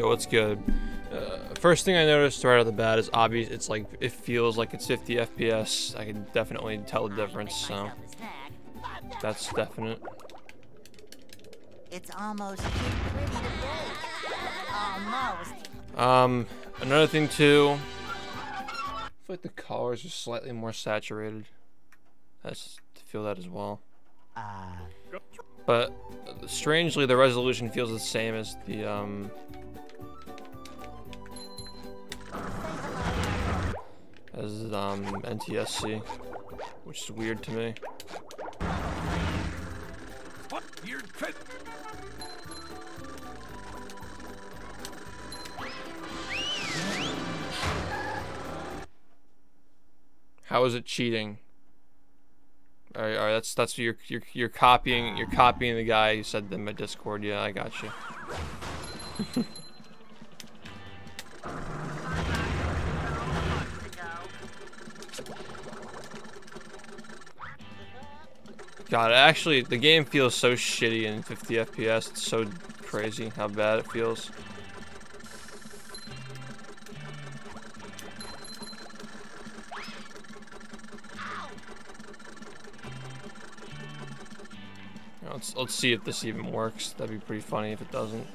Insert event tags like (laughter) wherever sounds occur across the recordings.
Yo, what's good? Uh, first thing I noticed right off the bat is obvious. It's like it feels like it's 50 FPS. I can definitely tell the difference. So that's definite. It's almost too pretty to bake. Almost. Um, another thing too. I feel like the colors are slightly more saturated. I just feel that as well. Uh, But uh, strangely, the resolution feels the same as the um. NTSC, which is weird to me. What? You're fit. How is it cheating? All right, all right. That's that's you're you're you're copying you're copying the guy who said in my Discord. Yeah, I got you. God, actually, the game feels so shitty in 50 FPS. It's so crazy how bad it feels. Let's let's see if this even works. That'd be pretty funny if it doesn't.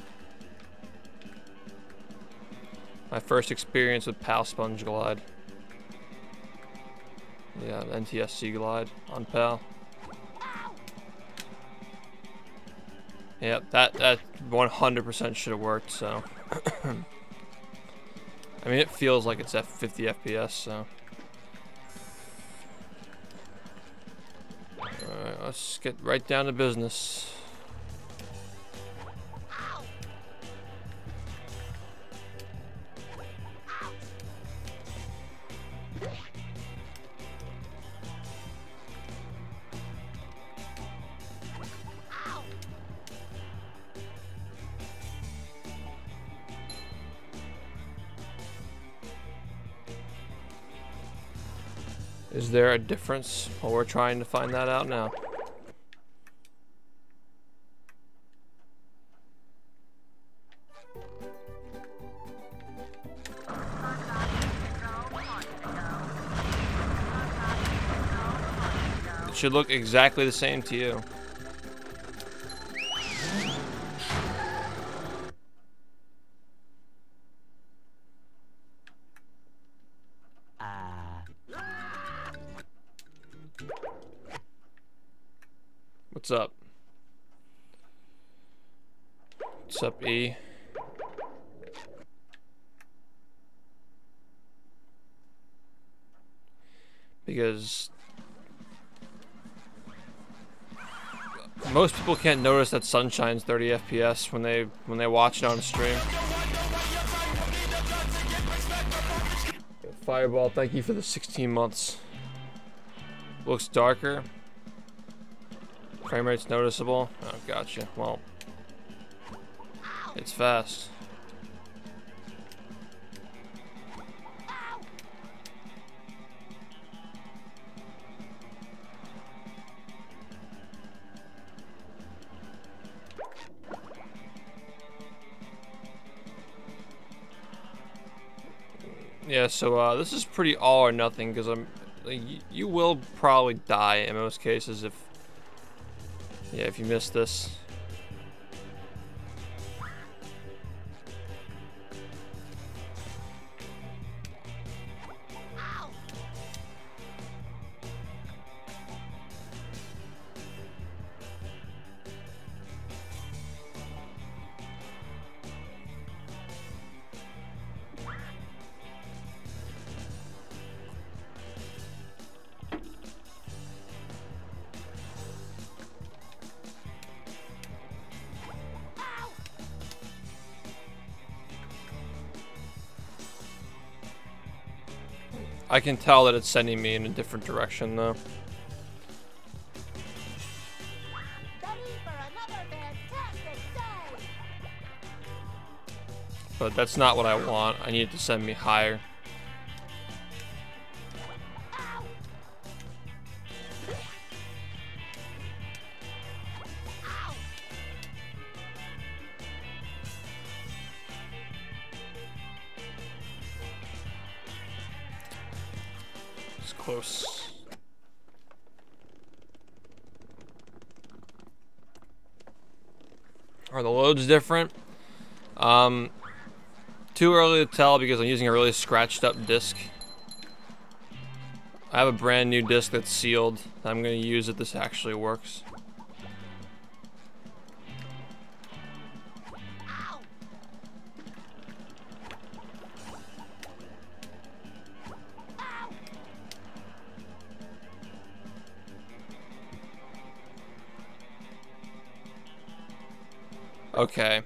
My first experience with PAL Sponge Glide. Yeah, NTSC Glide on PAL. Yep, that that 100% should have worked. So, (coughs) I mean, it feels like it's at 50 FPS. So. Alright, let's get right down to business. A difference? Well, we're trying to find that out now. It should look exactly the same to you. What's up, E? Because most people can't notice that Sunshine's 30 FPS when they when they watch it on stream. Fireball, thank you for the 16 months. Looks darker. Frame rate's noticeable. Oh, gotcha. Well, it's fast. Yeah, so uh, this is pretty all or nothing because I'm, like, you will probably die in most cases if yeah, if you miss this. I can tell that it's sending me in a different direction though. But that's not what I want. I need it to send me higher. Different? Um, too early to tell because I'm using a really scratched up disc. I have a brand new disc that's sealed. I'm going to use it if this actually works. Okay.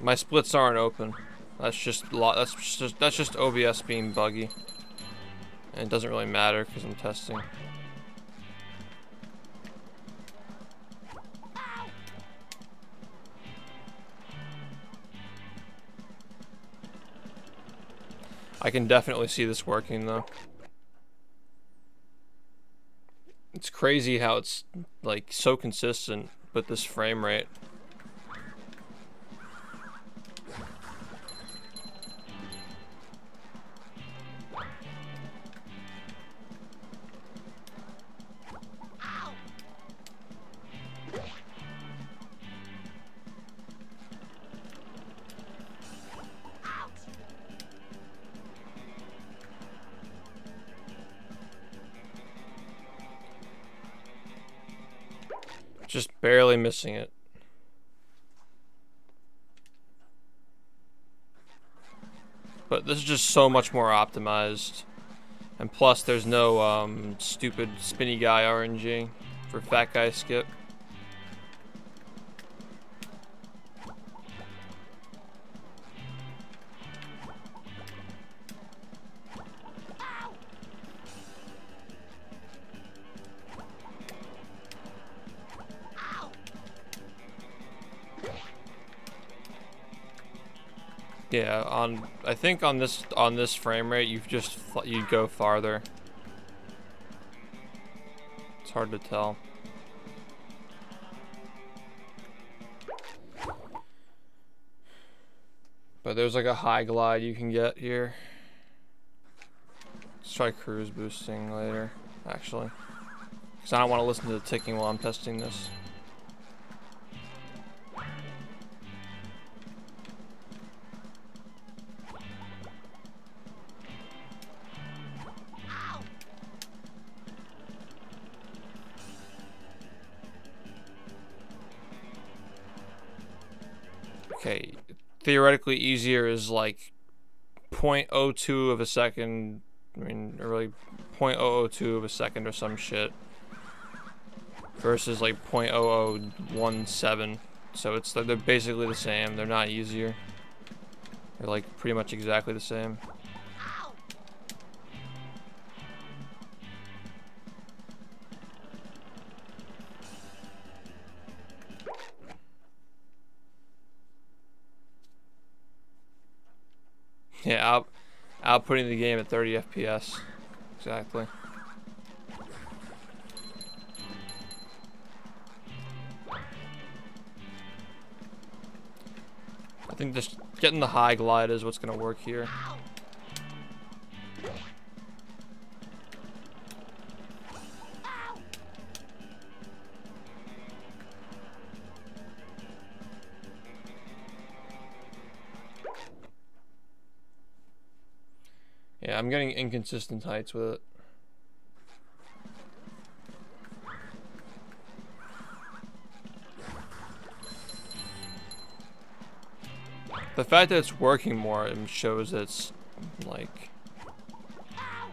My splits aren't open. That's just. That's just that's just OBS being buggy. And it doesn't really matter because I'm testing. I can definitely see this working though. It's crazy how it's like so consistent with this frame rate. Missing it. But this is just so much more optimized. And plus, there's no um, stupid spinny guy RNG for fat guy skip. Think on this on this frame rate, you've just you go farther. It's hard to tell. But there's like a high glide you can get here. Let's try cruise boosting later, actually. Because I don't want to listen to the ticking while I'm testing this. Theoretically easier is like 0.02 of a second. I mean, really 0.002 of a second or some shit. Versus like 0.0017. So it's like they're basically the same. They're not easier. They're like pretty much exactly the same. Outputting the game at 30 FPS. Exactly. I think just getting the high glide is what's gonna work here. Yeah, I'm getting inconsistent heights with it. The fact that it's working more shows it's like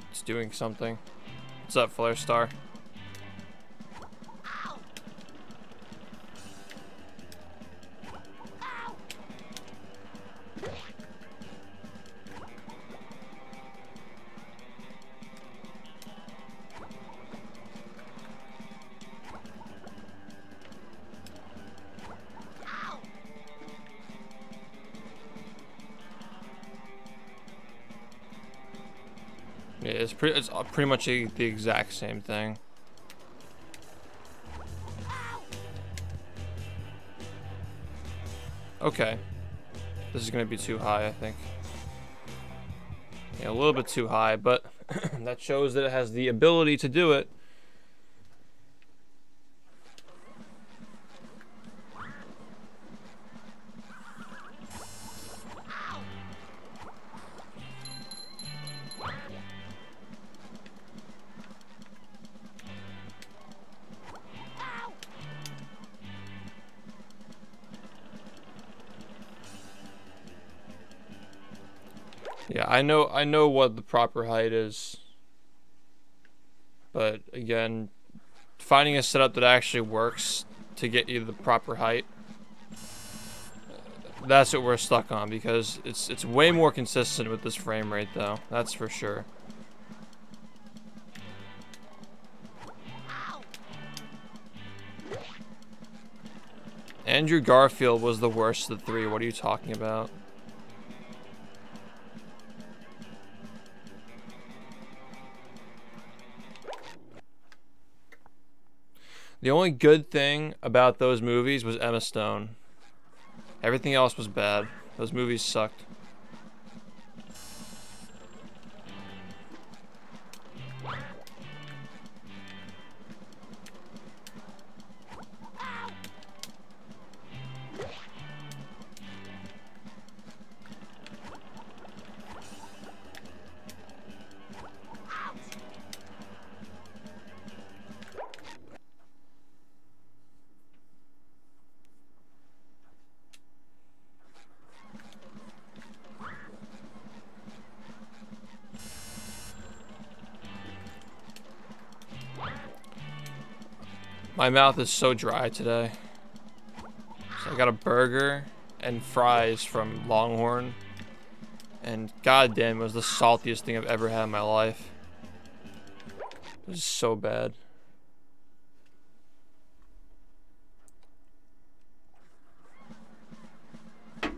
it's doing something. What's up, Flare Star? Pretty. Much a, the exact same thing. Okay. This is going to be too high, I think. Yeah, a little bit too high, but (clears throat) that shows that it has the ability to do it. I know I know what the proper height is. But again, finding a setup that actually works to get you the proper height that's what we're stuck on because it's it's way more consistent with this frame rate though. That's for sure. Andrew Garfield was the worst of the three. What are you talking about? The only good thing about those movies was Emma Stone. Everything else was bad. Those movies sucked. My mouth is so dry today. So I got a burger and fries from Longhorn. And goddamn, it was the saltiest thing I've ever had in my life. It was so bad. I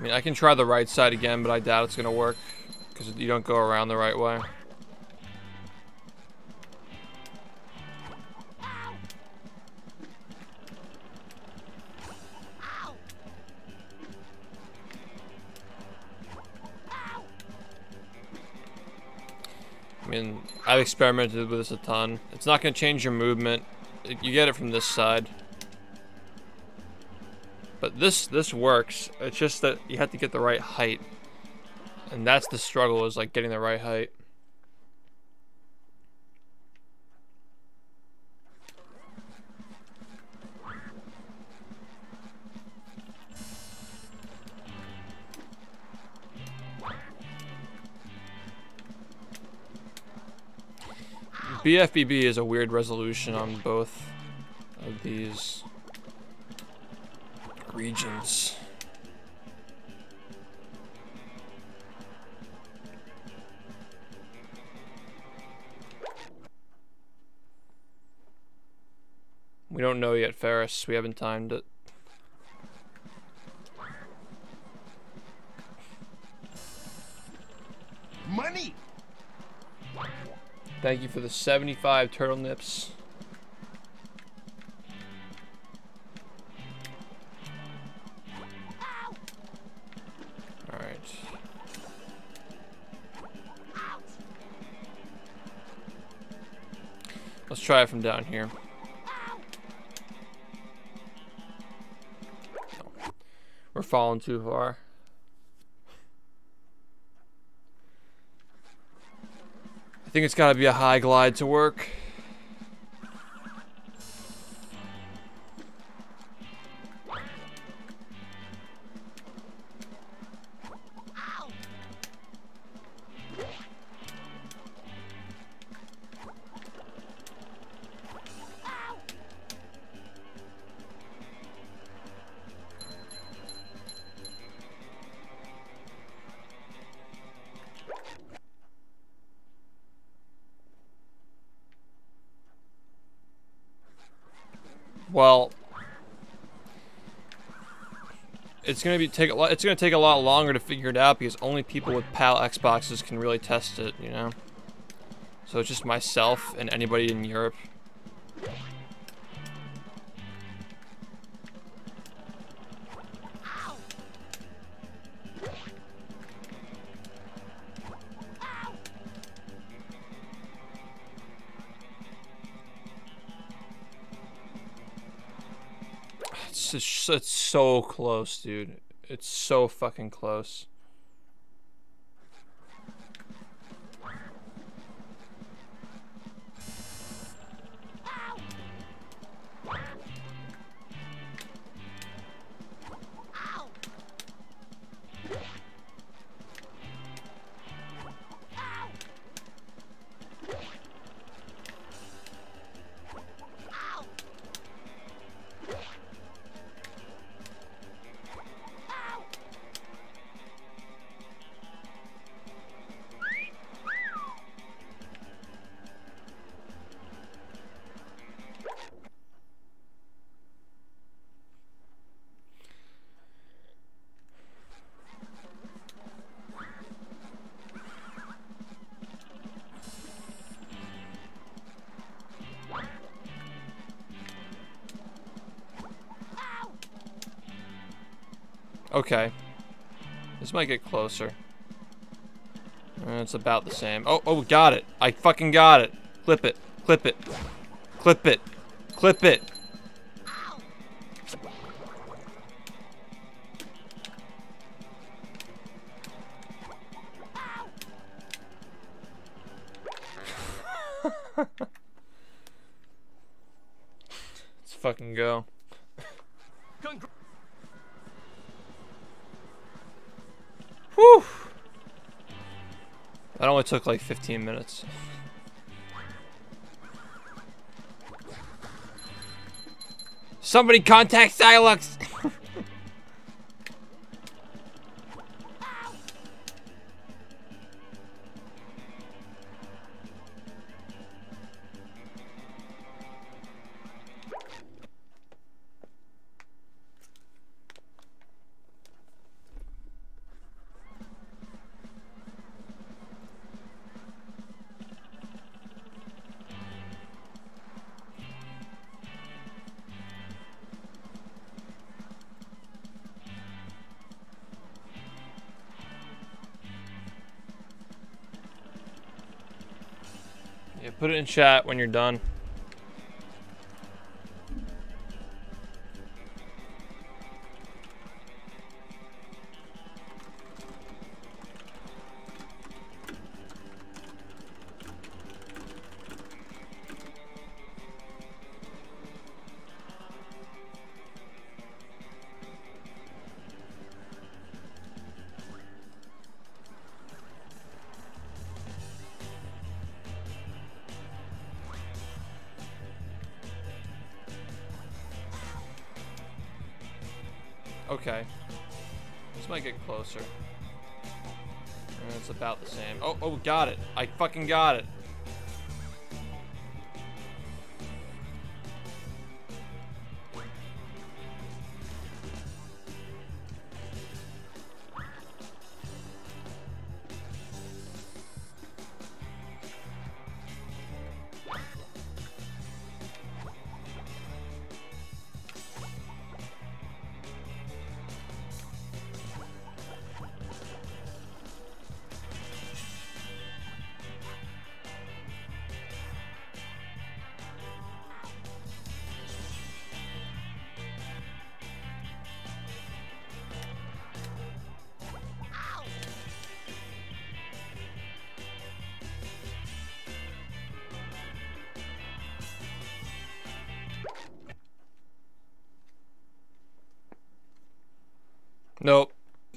mean, I can try the right side again, but I doubt it's going to work. Because you don't go around the right way. I mean, I've experimented with this a ton. It's not going to change your movement. You get it from this side. But this this works. It's just that you have to get the right height. And that's the struggle is like getting the right height. BFBB is a weird resolution on both of these regions. Don't know yet, Ferris. We haven't timed it. Money! Thank you for the 75 turtle nips. Alright. Let's try it from down here. We're falling too far. I think it's got to be a high glide to work. Gonna be take a lot. It's gonna take a lot longer to figure it out because only people with PAL Xboxes can really test it. You know. So it's just myself and anybody in Europe. It's so close, dude. It's so fucking close. Okay. This might get closer. Uh, It's about the same. Oh, oh, got it. I fucking got it. Clip it. Clip it. Clip it. Clip it. Took like 15 minutes. Somebody contact Silux! Chat when you're done. Got it. I fucking got it.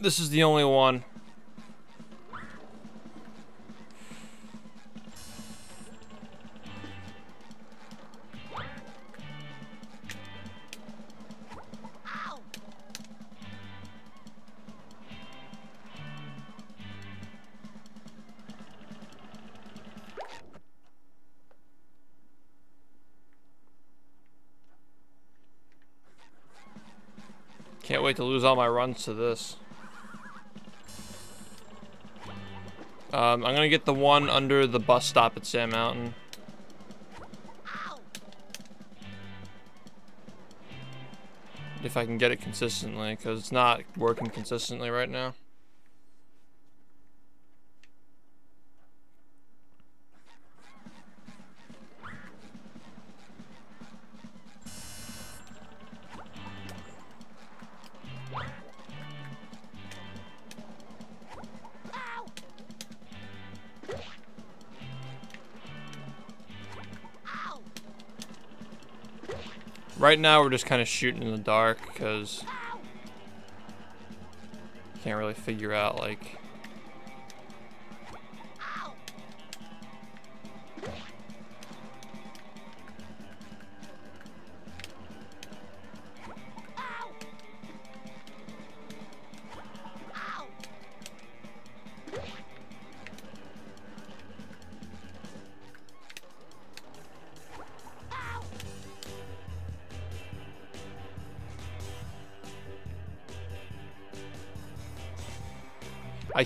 This is the only one. Can't wait to lose all my runs to this. Um, I'm gonna get the one under the bus stop at Sand Mountain. If I can get it consistently, because it's not working consistently right now. Right now we're just kind of shooting in the dark because can't really figure out like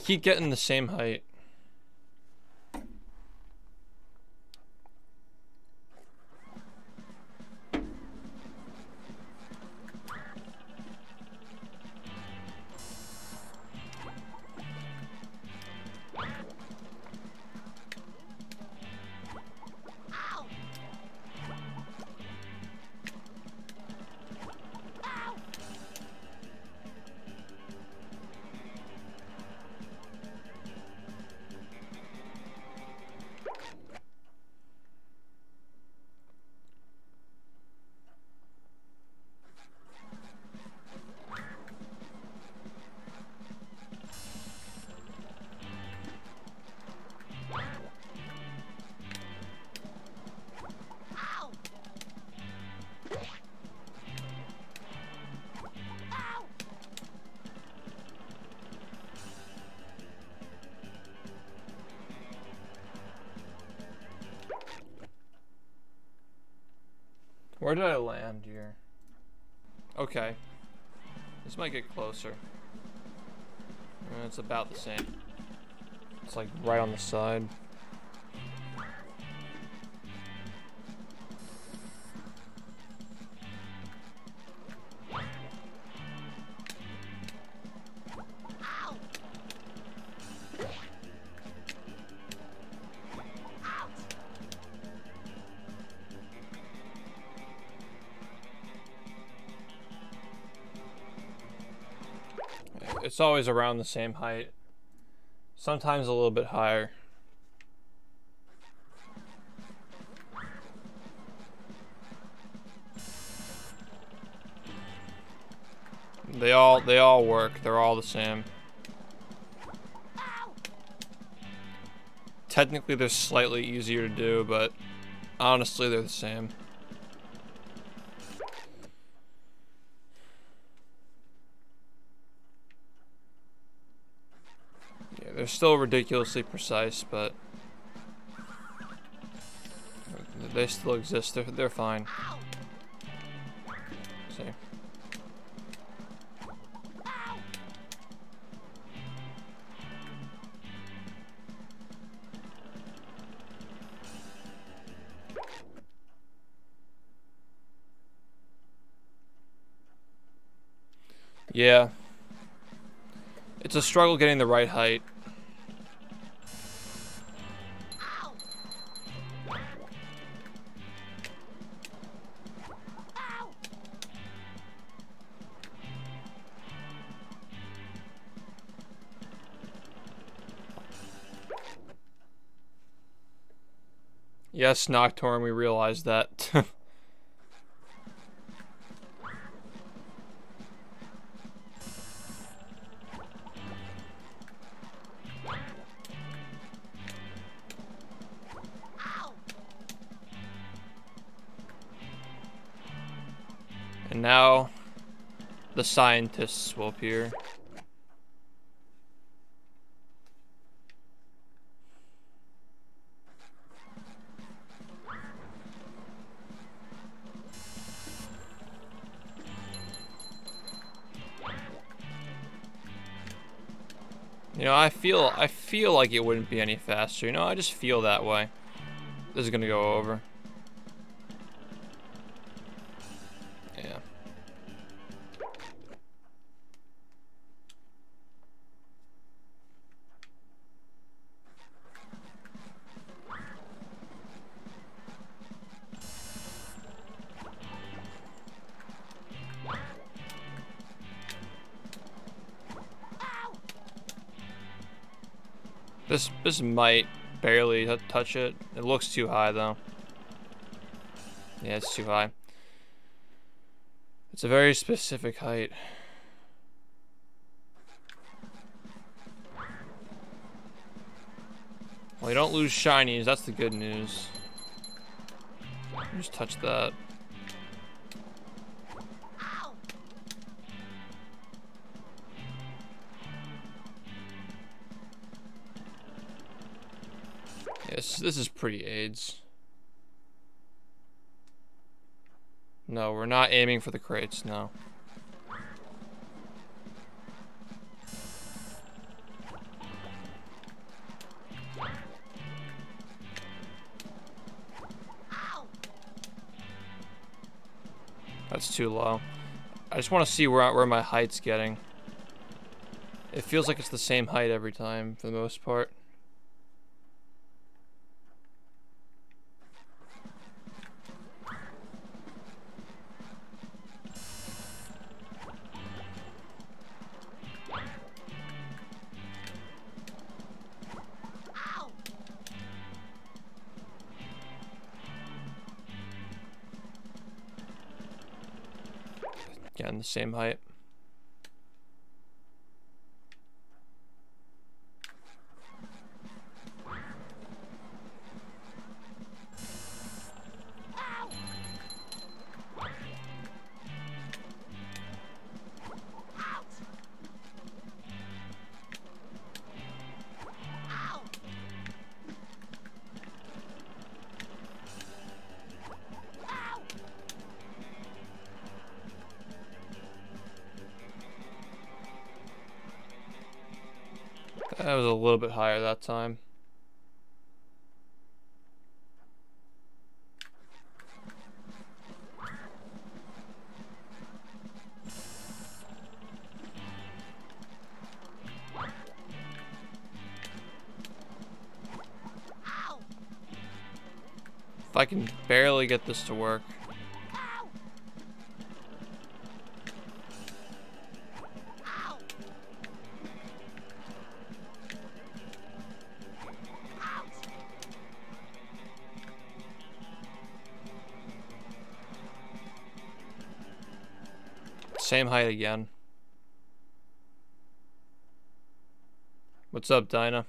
keep getting the same height. Where did I land here? Okay. This might get closer. It's about the same. It's like right on the side. It's always around the same height. Sometimes a little bit higher. They all they all work. They're all the same. Technically they're slightly easier to do, but honestly they're the same. They're still ridiculously precise, but they still exist. They're they're fine. See. Yeah. It's a struggle getting the right height. Yes, Nocturne, we realize that. (laughs) and now the scientists will appear. I feel I feel like it wouldn't be any faster. You know, I just feel that way. This is gonna go over. This might barely touch it. It looks too high though. Yeah, it's too high. It's a very specific height. Well, you don't lose shinies. That's the good news. Just touch that. This is pretty AIDS. No, we're not aiming for the crates, no. That's too low. I just want to see where where my height's getting. It feels like it's the same height every time, for the most part. Same height. Little bit higher that time. If I can barely get this to work. Height again. What's up, Dinah?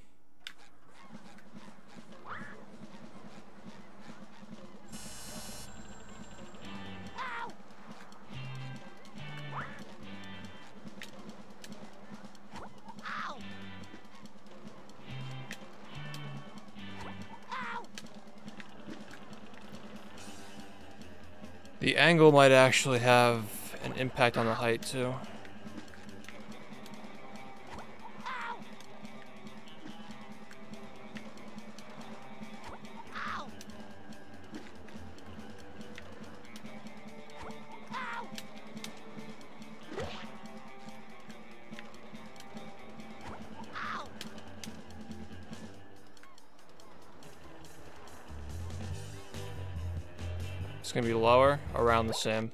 The angle might actually have impact on the height too. It's gonna be lower, around the same.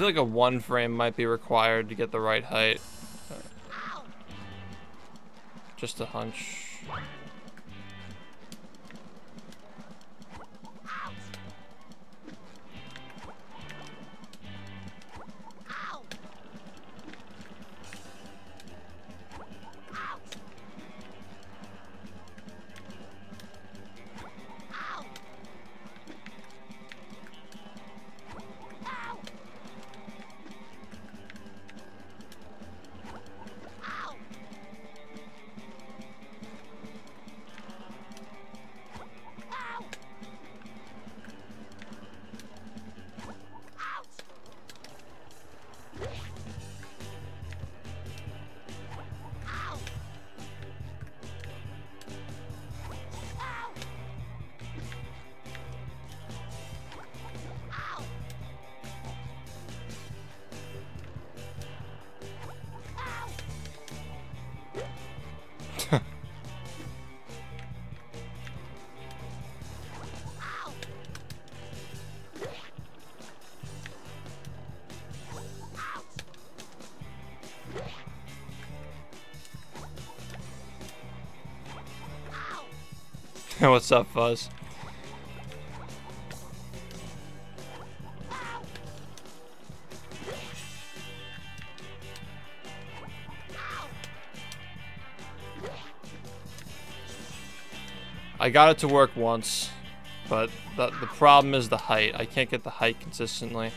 Feel like a one frame might be required to get the right height. Just a hunch. (laughs) What's up, Fuzz? I got it to work once, but the, the problem is the height. I can't get the height consistently.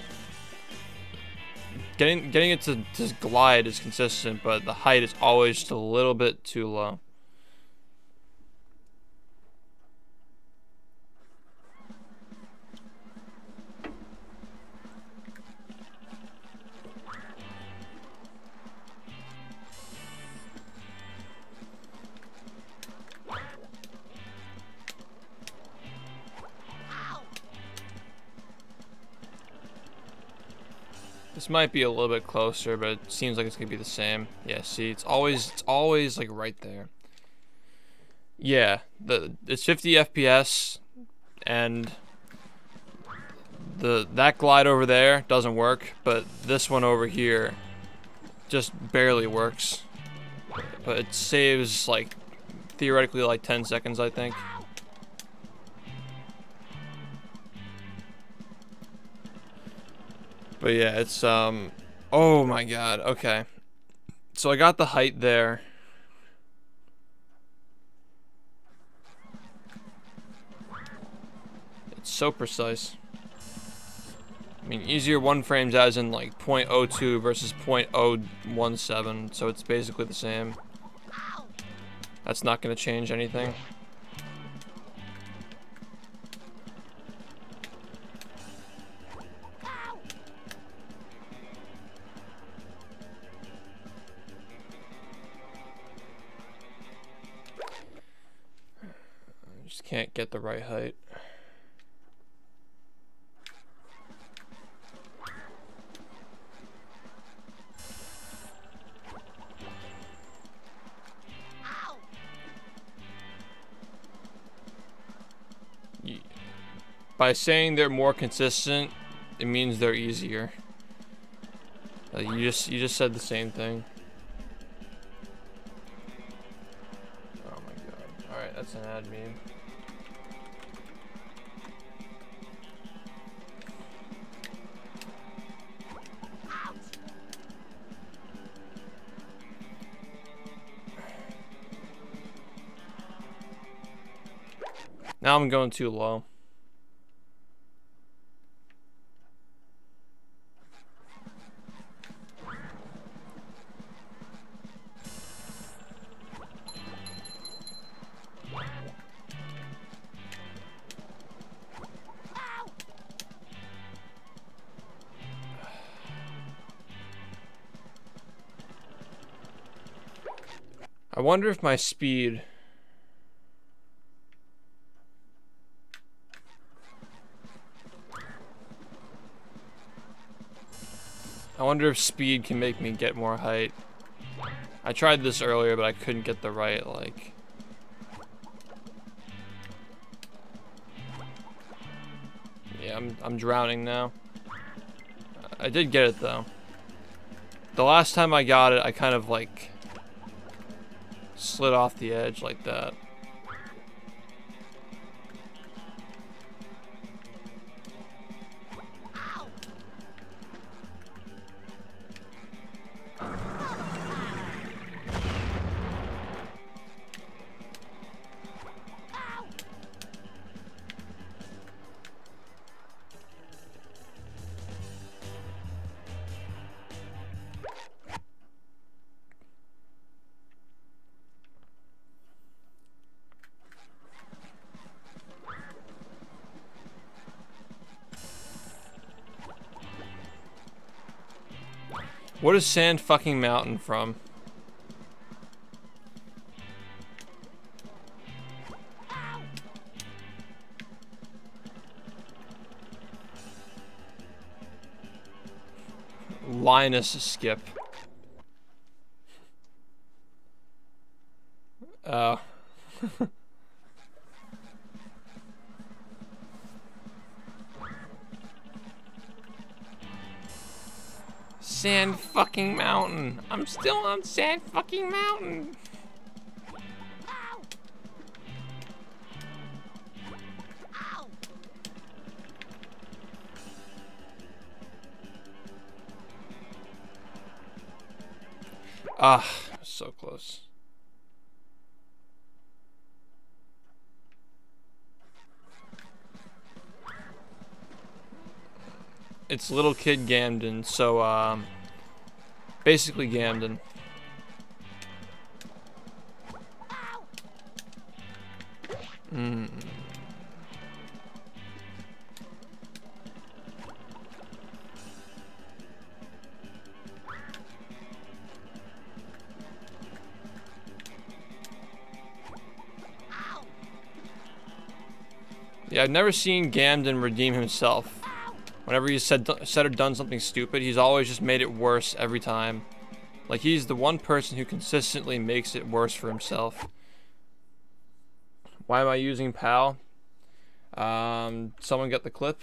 Getting getting it to, to glide is consistent, but the height is always just a little bit too low. Might be a little bit closer, but it seems like it's gonna be the same. Yeah, see, it's always it's always like right there. Yeah, the it's 50 FPS, and the that glide over there doesn't work, but this one over here just barely works. But it saves like theoretically like 10 seconds, I think. But yeah, it's um oh my god. Okay. So I got the height there. It's so precise. I mean, easier one frames as in like 0.02 versus 0.017, so it's basically the same. That's not going to change anything. Right height. By saying they're more consistent, it means they're easier. Uh, you just you just said the same thing. Oh my god. Alright, that's an ad meme. Now I'm going too low. I wonder if my speed wonder if speed can make me get more height. I tried this earlier, but I couldn't get the right, like... Yeah, I'm, I'm drowning now. I did get it, though. The last time I got it, I kind of, like... Slid off the edge like that. What is Sand fucking Mountain from? Linus Skip. Oh. (laughs) Sand fucking Mountain. I'm still on Sand fucking Mountain. Ah. It's little kid Gamden, so um, basically Gamden. Mm. Yeah, I've never seen Gamden redeem himself. Whenever he's said, said or done something stupid, he's always just made it worse every time. Like, he's the one person who consistently makes it worse for himself. Why am I using PAL? Um, someone get the clip?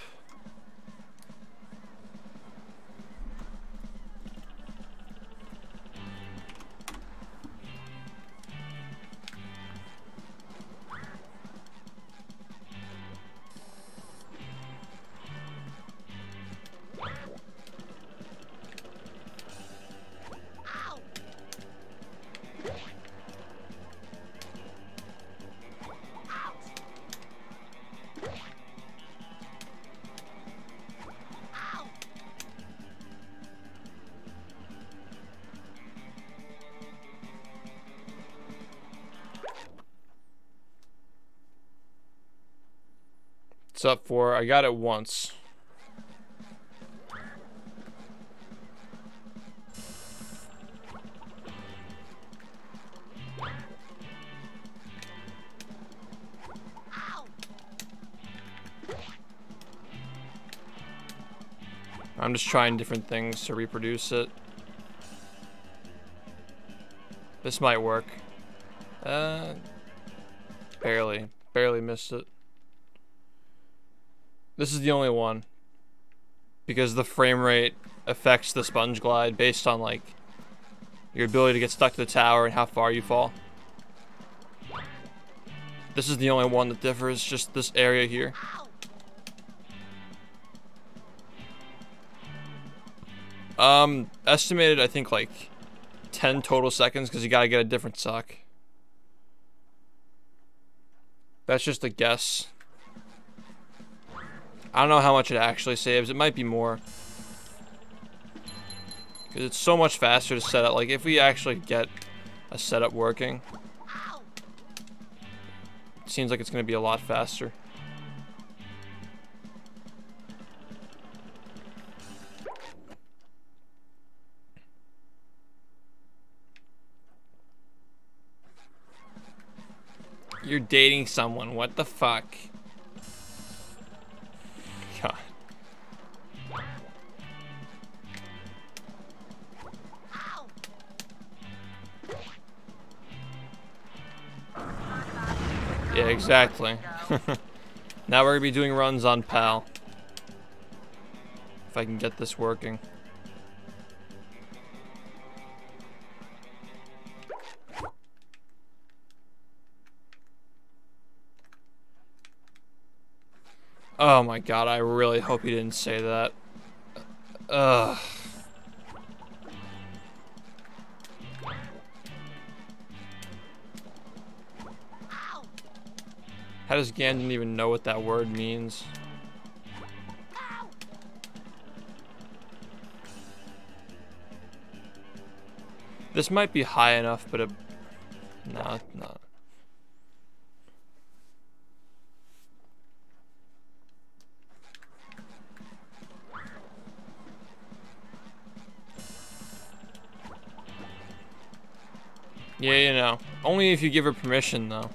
Up for. I got it once. I'm just trying different things to reproduce it. This might work. Uh, barely. Barely missed it. This is the only one. Because the frame rate affects the sponge glide based on like your ability to get stuck to the tower and how far you fall. This is the only one that differs, just this area here. Um, estimated I think like 10 total seconds because you gotta get a different sock. That's just a guess. I don't know how much it actually saves. It might be more. Because it's so much faster to set up. Like, if we actually get a setup working, it seems like it's going to be a lot faster. You're dating someone. What the fuck? Yeah, exactly. (laughs) now we're gonna be doing runs on PAL. If I can get this working. Oh my god, I really hope he didn't say that. Ugh. How does Gandon even know what that word means? This might be high enough, but it... No, no. Yeah, you know. Only if you give her permission, though.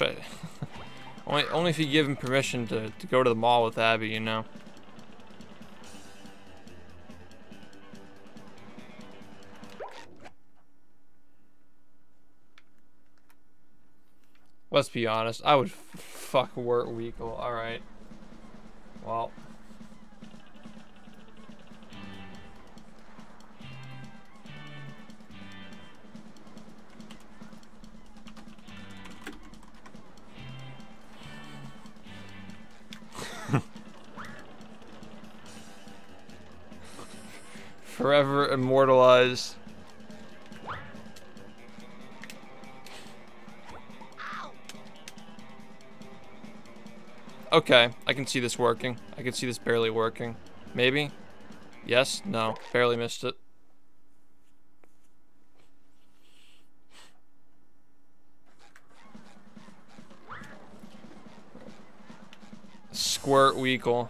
(laughs) only, only if you give him permission to, to go to the mall with Abby, you know. Let's be honest, I would fuck Wirt Weekle. Alright. Well. Forever immortalized. Okay, I can see this working. I can see this barely working. Maybe? Yes? No. Barely missed it. Squirt Weekle.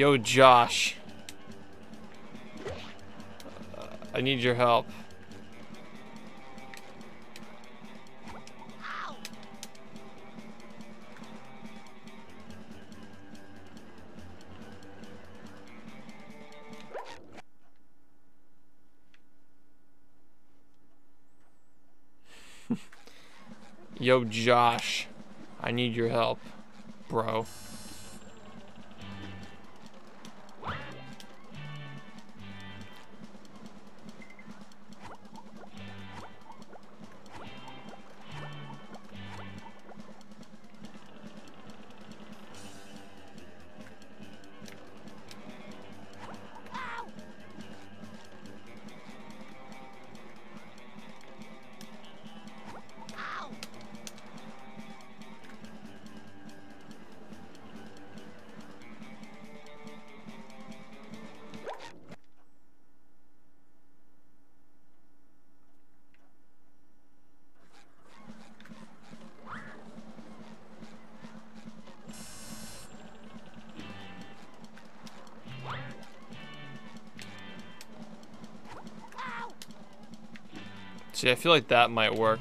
Yo, Josh. Uh, I need your help. (laughs) Yo, Josh. I need your help, bro. See, I feel like that might work.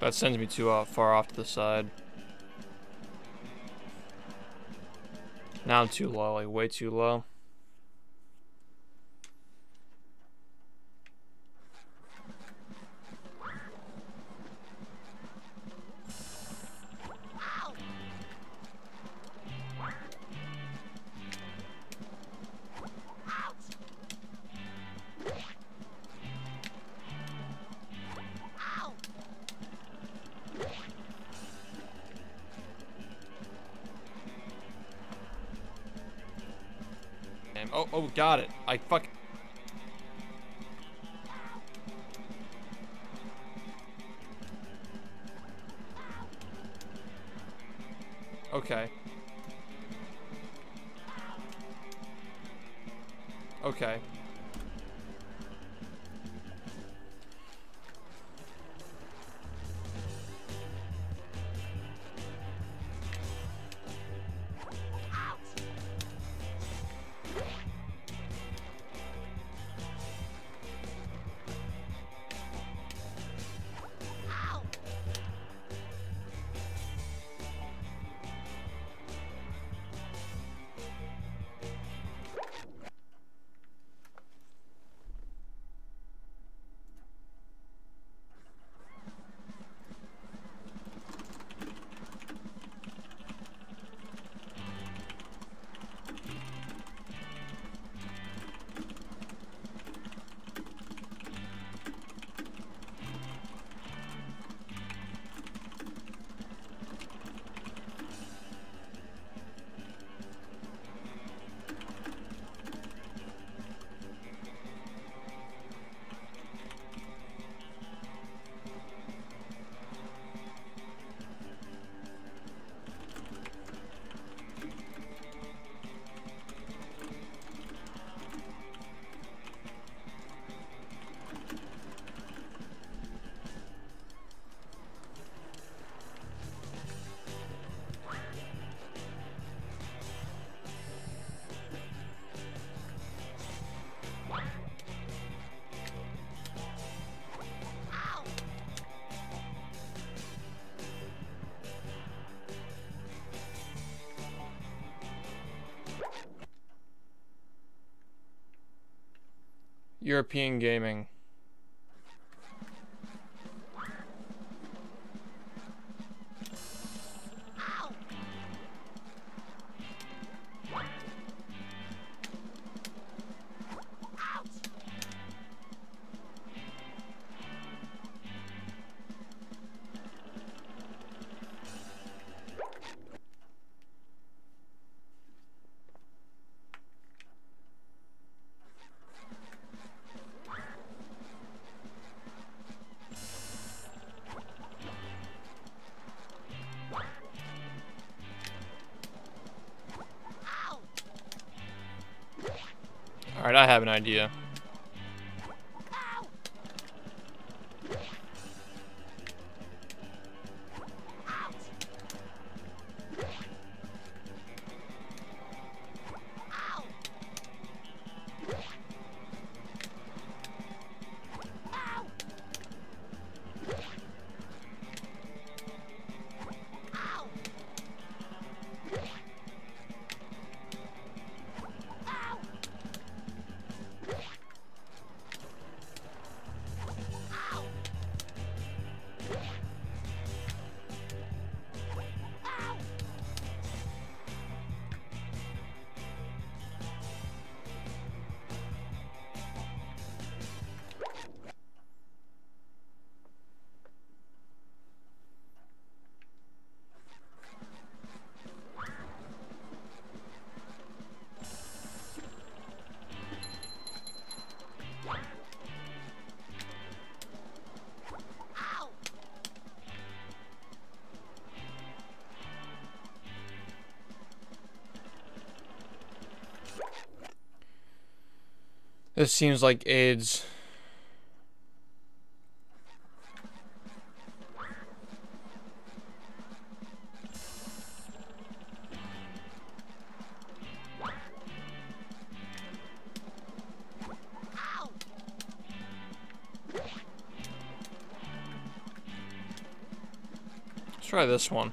That sends me too uh, far off to the side. Now I'm too low, like way too low. Got it. I fuck. European gaming. Alright, I have an idea. This seems like AIDS. Let's try this one.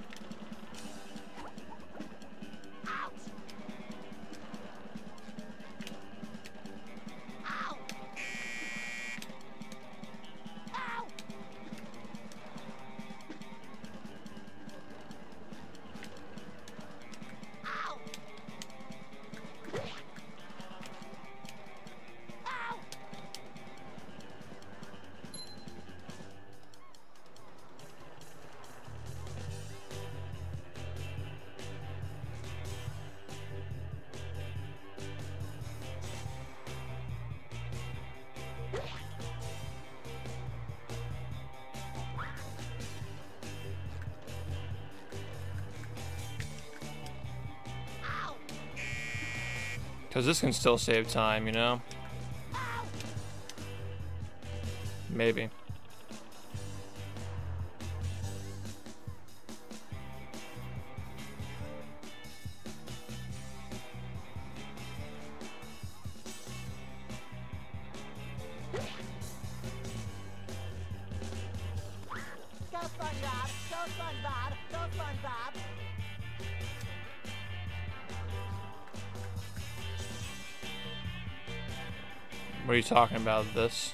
Because this can still save time, you know? Maybe. Talking about? This?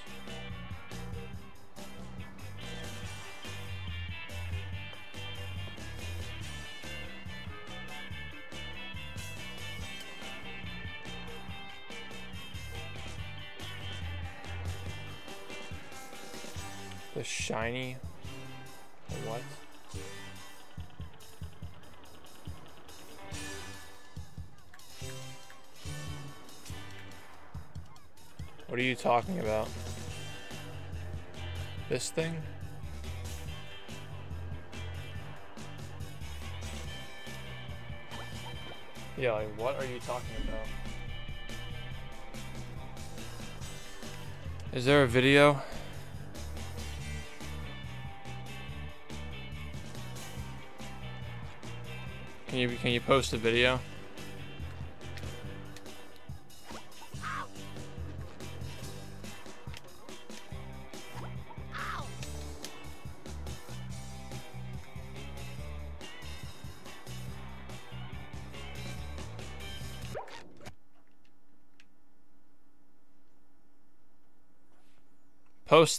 Talking about? This thing? Yeah, like what are you talking about? Is there a video? Can you can you post a video?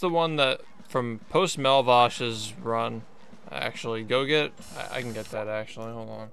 The one that from post Melvosh's run. Actually, go get. I, I can get that actually. Hold on.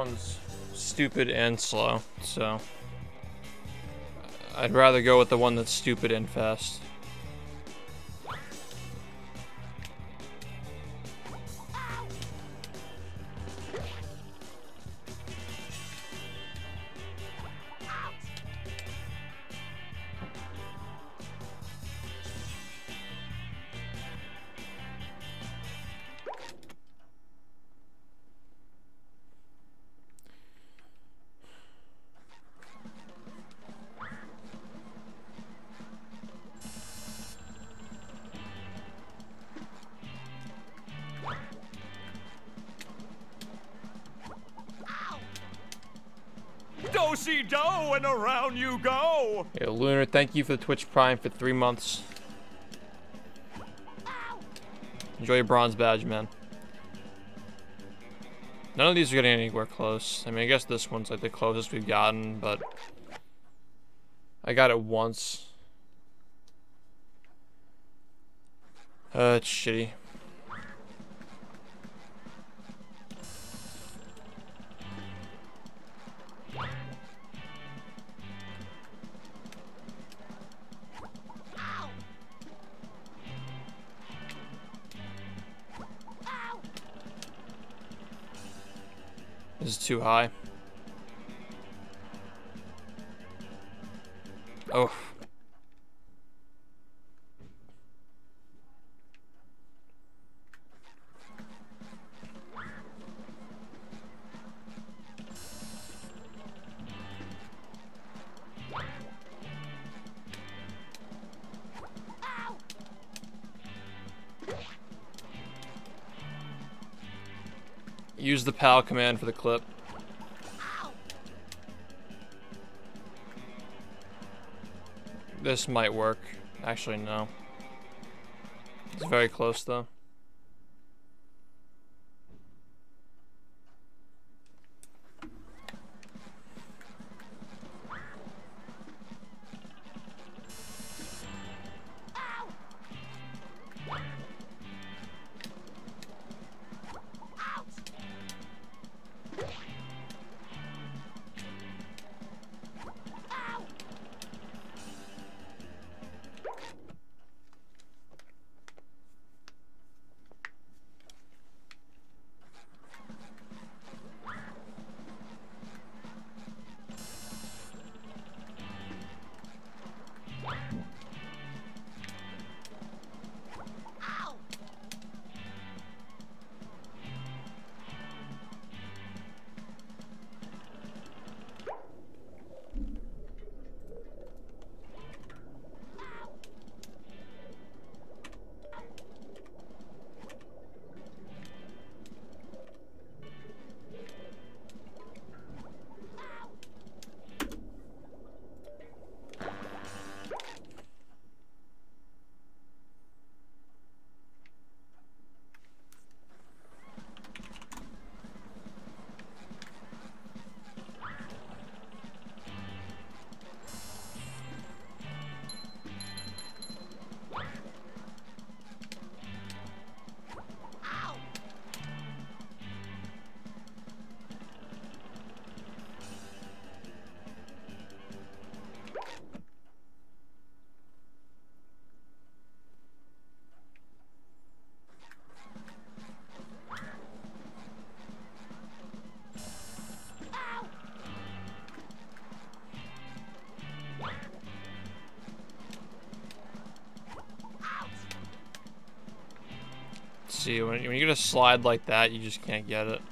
One's stupid and slow, so I'd rather go with the one that's stupid and fast. You go. Yeah, Lunar, thank you for the Twitch Prime for three months. Enjoy your bronze badge, man. None of these are getting anywhere close. I mean, I guess this one's like the closest we've gotten, but I got it once. Uh, it's shitty. Too high. Oh. Use the PAL command for the clip. This might work. Actually, no. It's very close, though. See. When, when you get a slide like that, you just can't get it.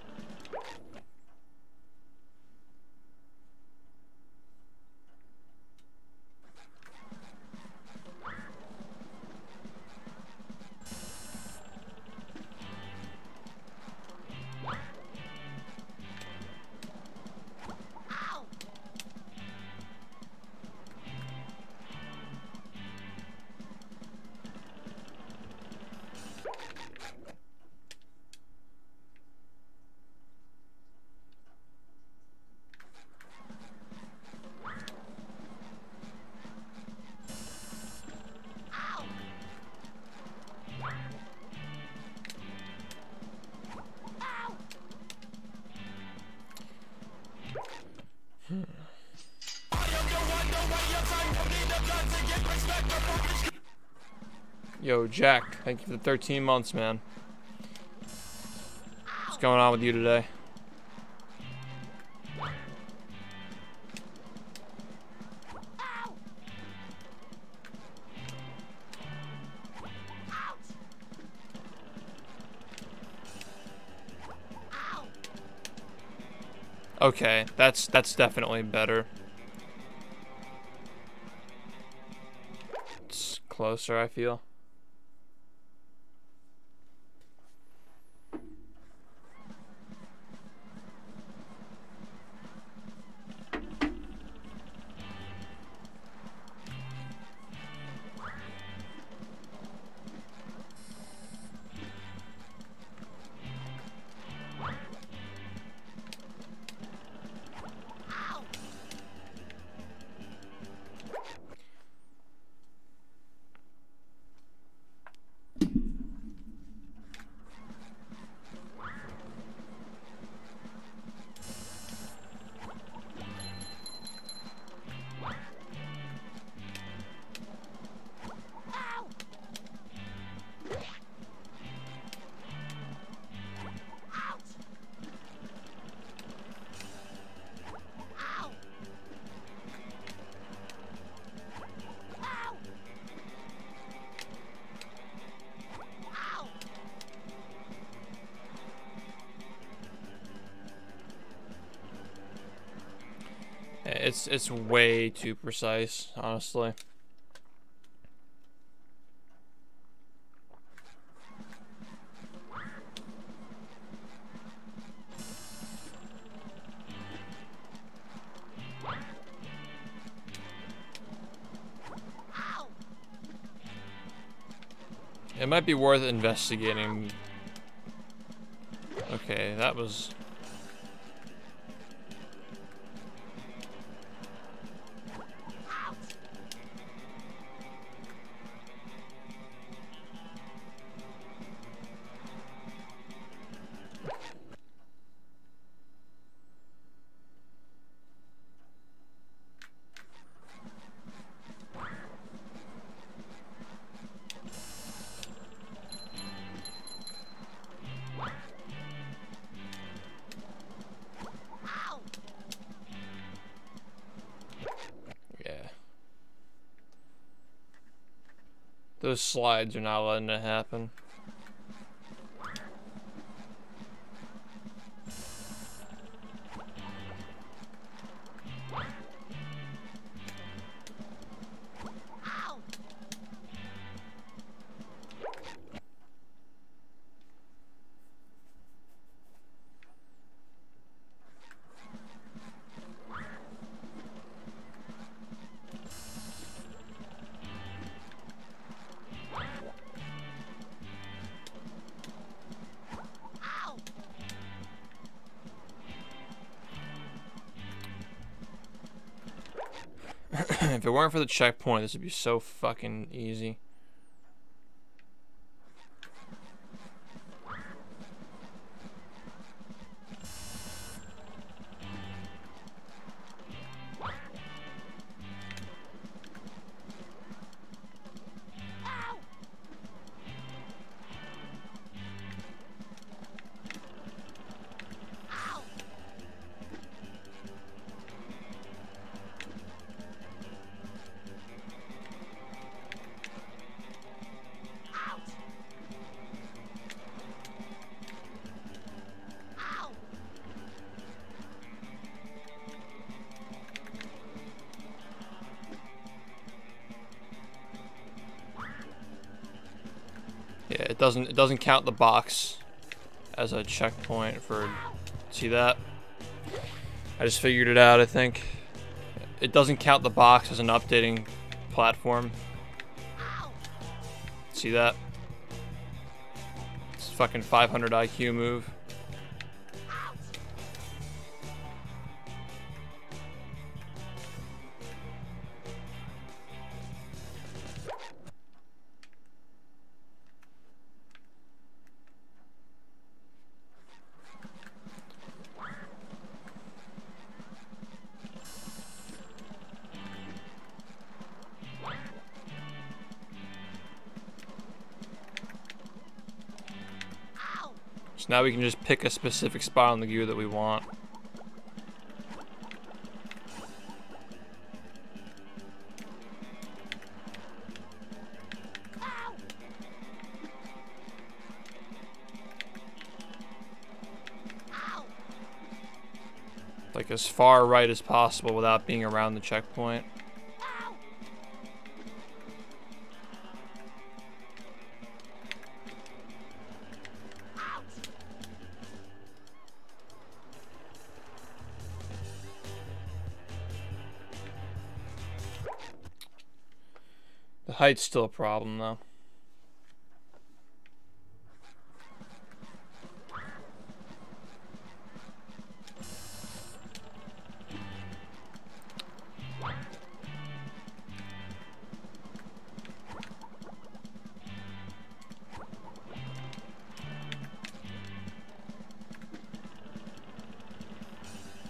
Jack, thank you for the 13 months, man. What's going on with you today? Okay, that's that's definitely better. It's closer, I feel. It's way too precise, honestly. It might be worth investigating. Okay, that was Those slides are not letting it happen. For the checkpoint, this would be so fucking easy. Doesn't count the box as a checkpoint for see that? I just figured it out, I think. It doesn't count the box as an updating platform. See that? It's fucking 500 IQ move. Now we can just pick a specific spot on the gear that we want. Like as far right as possible without being around the checkpoint. Height's still a problem though.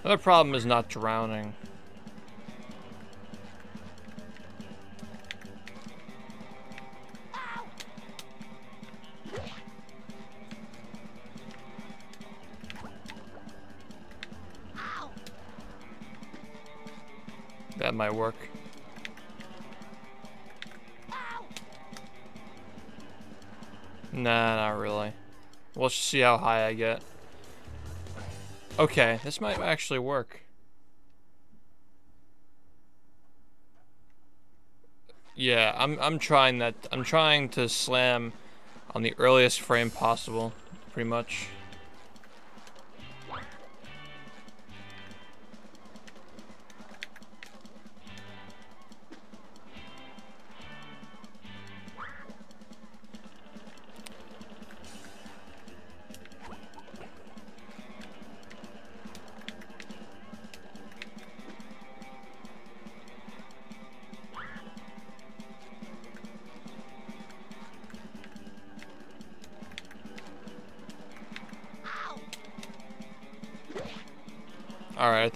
Another problem is not drowning. Let's see how high I get. Okay, this might actually work. Yeah, I'm I'm trying that. I'm trying to slam on the earliest frame possible, pretty much.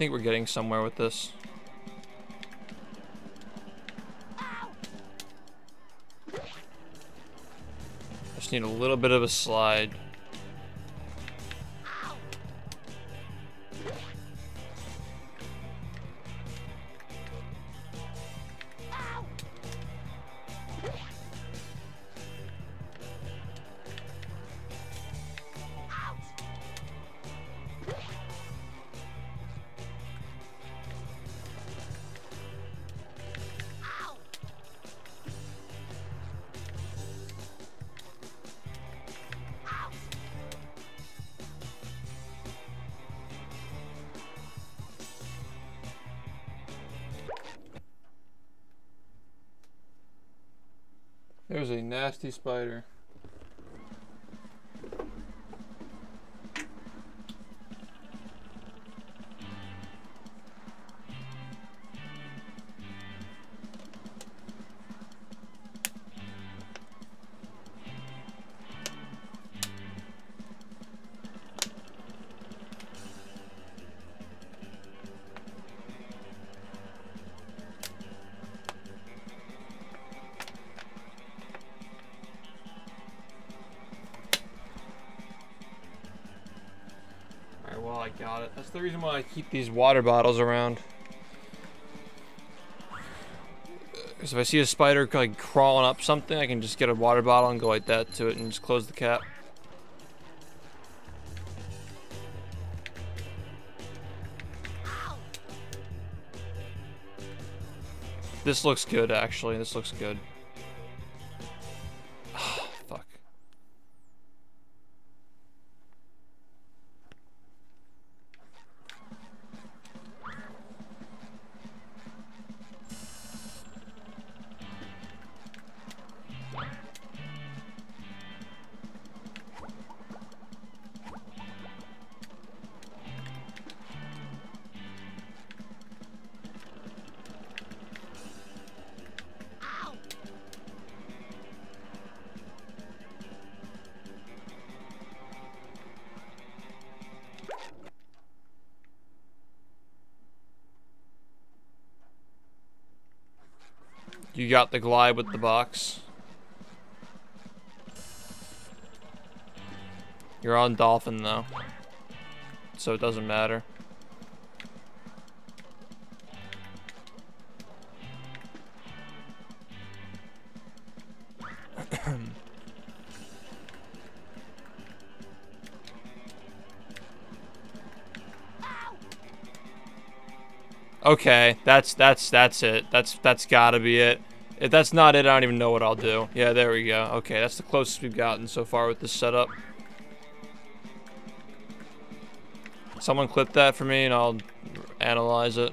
Think we're getting somewhere with this. Just need a little bit of a slide. Spider. Got it. That's the reason why I keep these water bottles around. Because if I see a spider like crawling up something, I can just get a water bottle and go like that to it and just close the cap. This looks good, actually. This looks good. Got the glide with the box. You're on Dolphin though. So it doesn't matter. (coughs) Okay, that's that's that's it. That's that's gotta be it. If that's not it, I don't even know what I'll do. Yeah, there we go. Okay, that's the closest we've gotten so far with this setup. Someone clip that for me and I'll analyze it.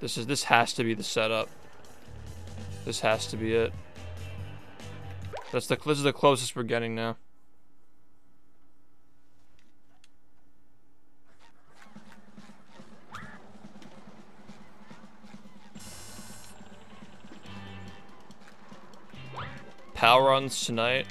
This is this has to be the setup. This has to be it. That's the this is the closest we're getting now. Runs tonight.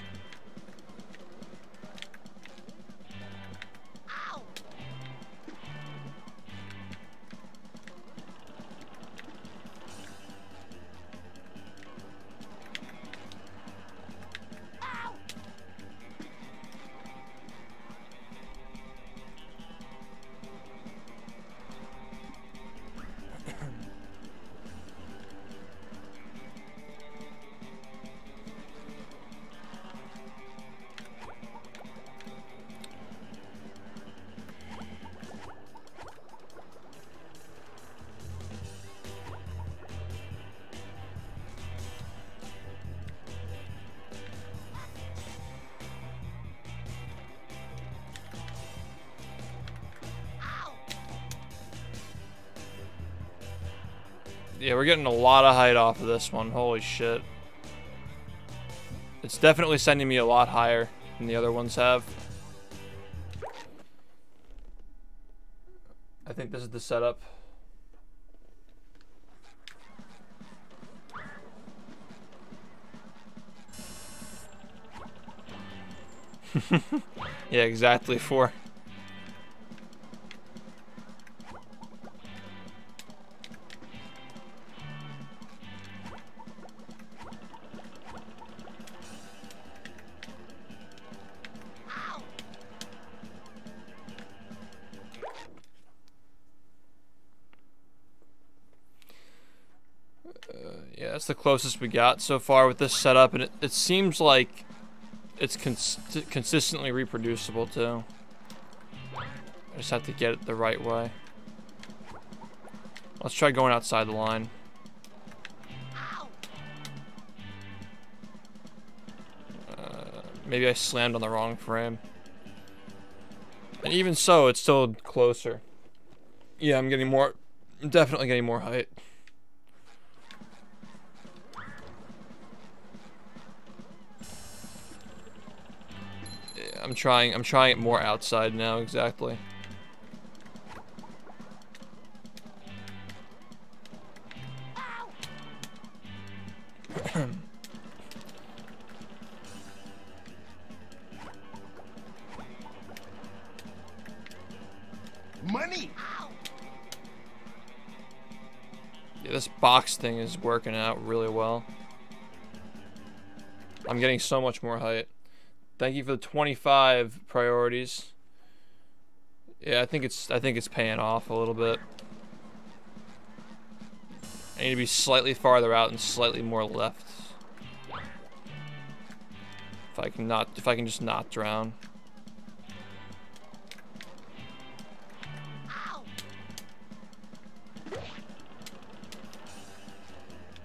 We're getting a lot of height off of this one. Holy shit. It's definitely sending me a lot higher than the other ones have. I think this is the setup. (laughs) yeah, exactly (laughs) four. Closest we got so far with this setup, and it, it seems like it's cons consistently reproducible too. I just have to get it the right way. Let's try going outside the line. Uh, maybe I slammed on the wrong frame. And even so, it's still closer. Yeah, I'm getting more, I'm definitely getting more height. I'm trying, I'm trying it more outside now, exactly. (coughs) Money! Yeah, this box thing is working out really well. I'm getting so much more height. Thank you for the 25 priorities. Yeah, I think it's I think it's paying off a little bit. I need to be slightly farther out and slightly more left. If I can not if I can just not drown.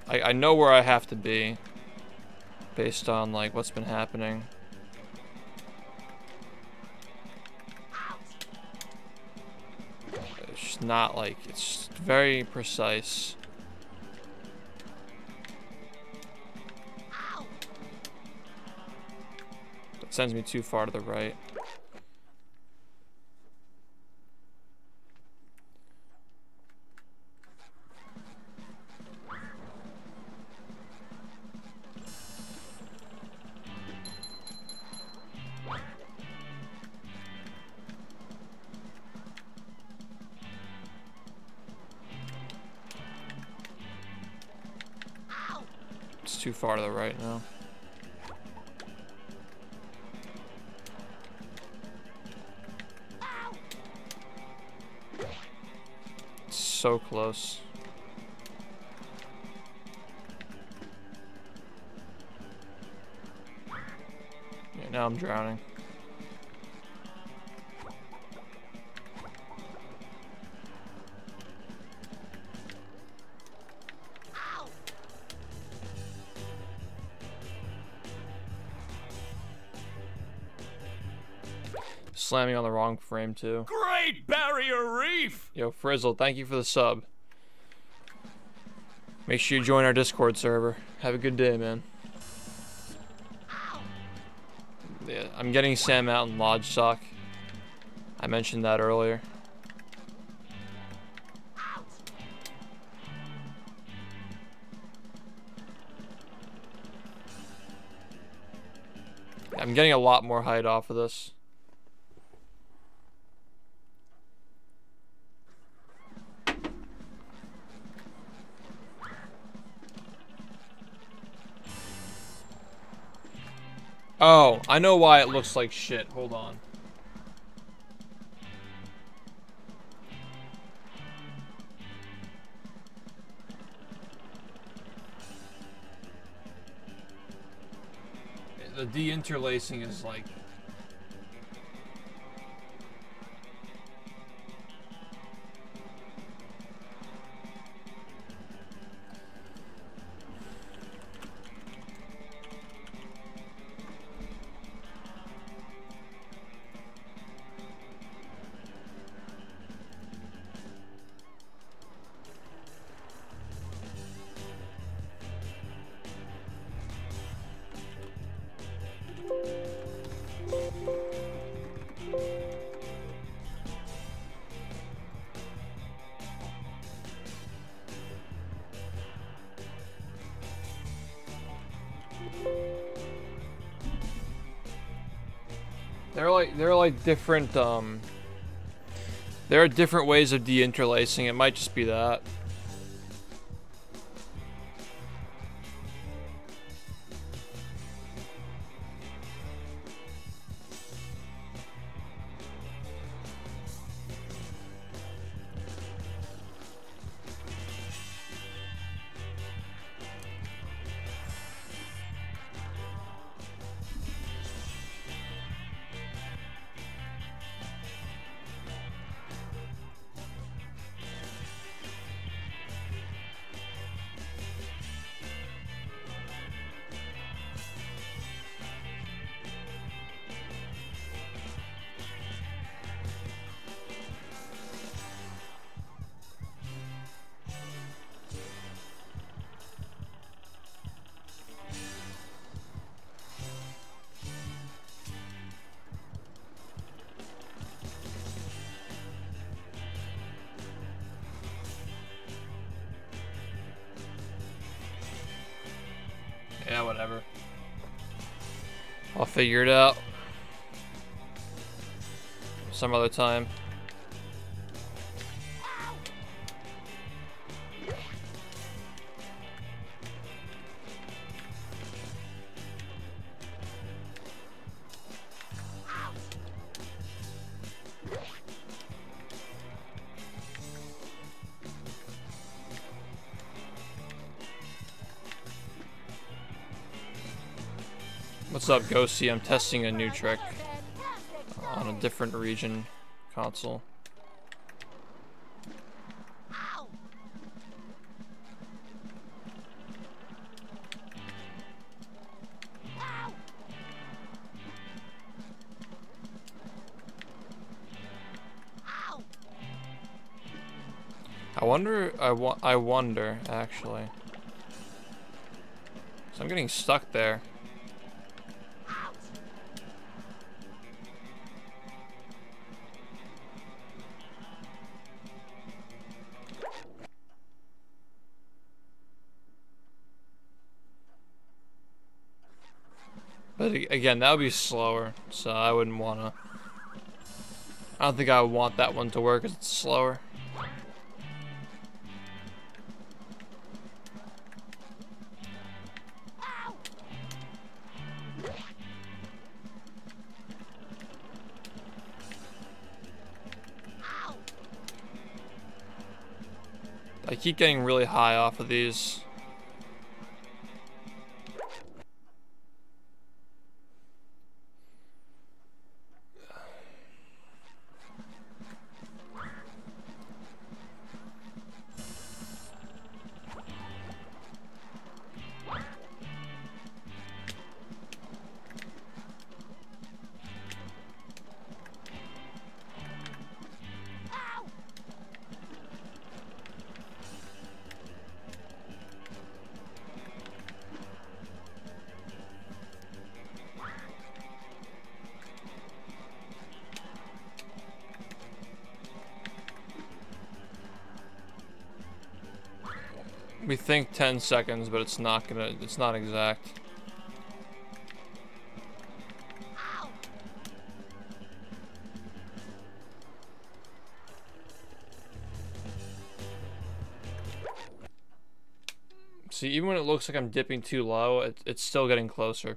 I, I know where I have to be based on like what's been happening. Not like, it's very precise. It sends me too far to the right. Far to the right now. So close. Yeah, now I'm drowning. Slamming on the wrong frame too. Great Barrier Reef! Yo, Frizzle, thank you for the sub. Make sure you join our Discord server. Have a good day, man. Yeah, I'm getting Sam out in Lodge Sock. I mentioned that earlier. I'm getting a lot more height off of this. Oh, I know why it looks like shit. Hold on. The deinterlacing is like Like they're like different um there are different ways of deinterlacing. It might just be that. Figure it out. Some other time. Up, Ghosty? I'm testing a new trick on a different region console. I wonder, I, wa I wonder, actually. So I'm getting stuck there. again, that would be slower, so I wouldn't want to. I don't think I would want that one to work because it's slower. I keep getting really high off of these. Think 10 seconds, but it's not gonna, it's not exact. See, even when it looks like I'm dipping too low, it, it's still getting closer.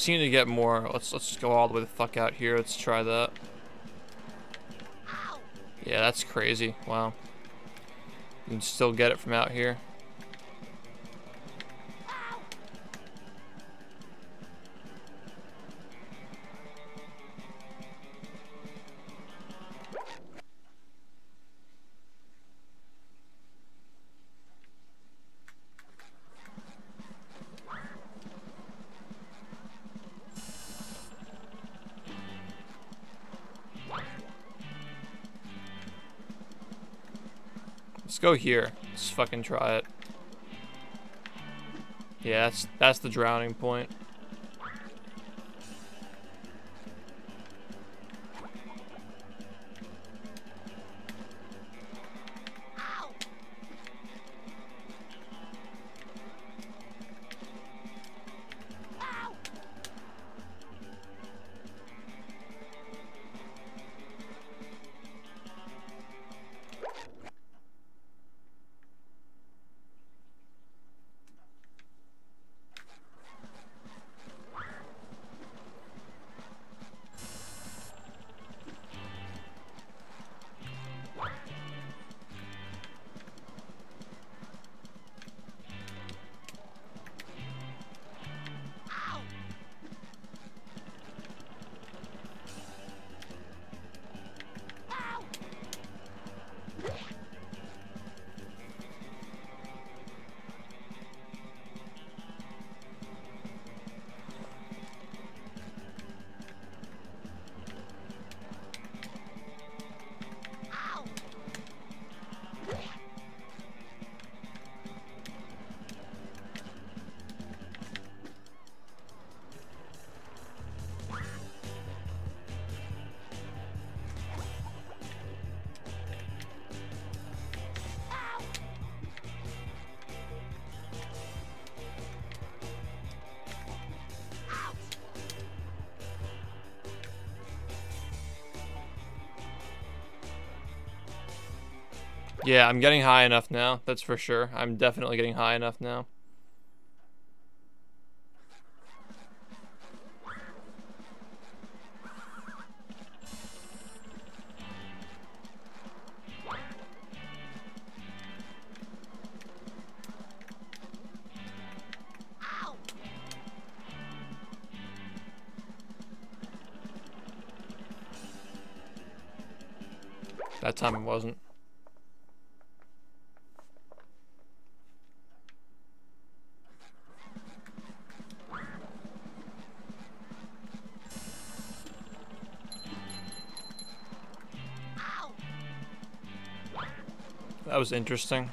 Seem to get more. Let's let's just go all the way the fuck out here. Let's try that. Yeah, that's crazy. Wow. You can still get it from out here. Go here. Let's fucking try it. Yeah, that's that's the drowning point. Yeah, I'm getting high enough now. That's for sure. I'm definitely getting high enough now. Was interesting.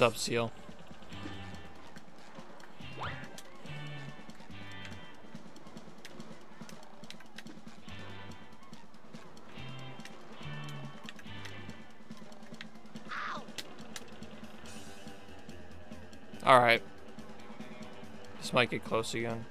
Up, Seal? Alright. This might get close again.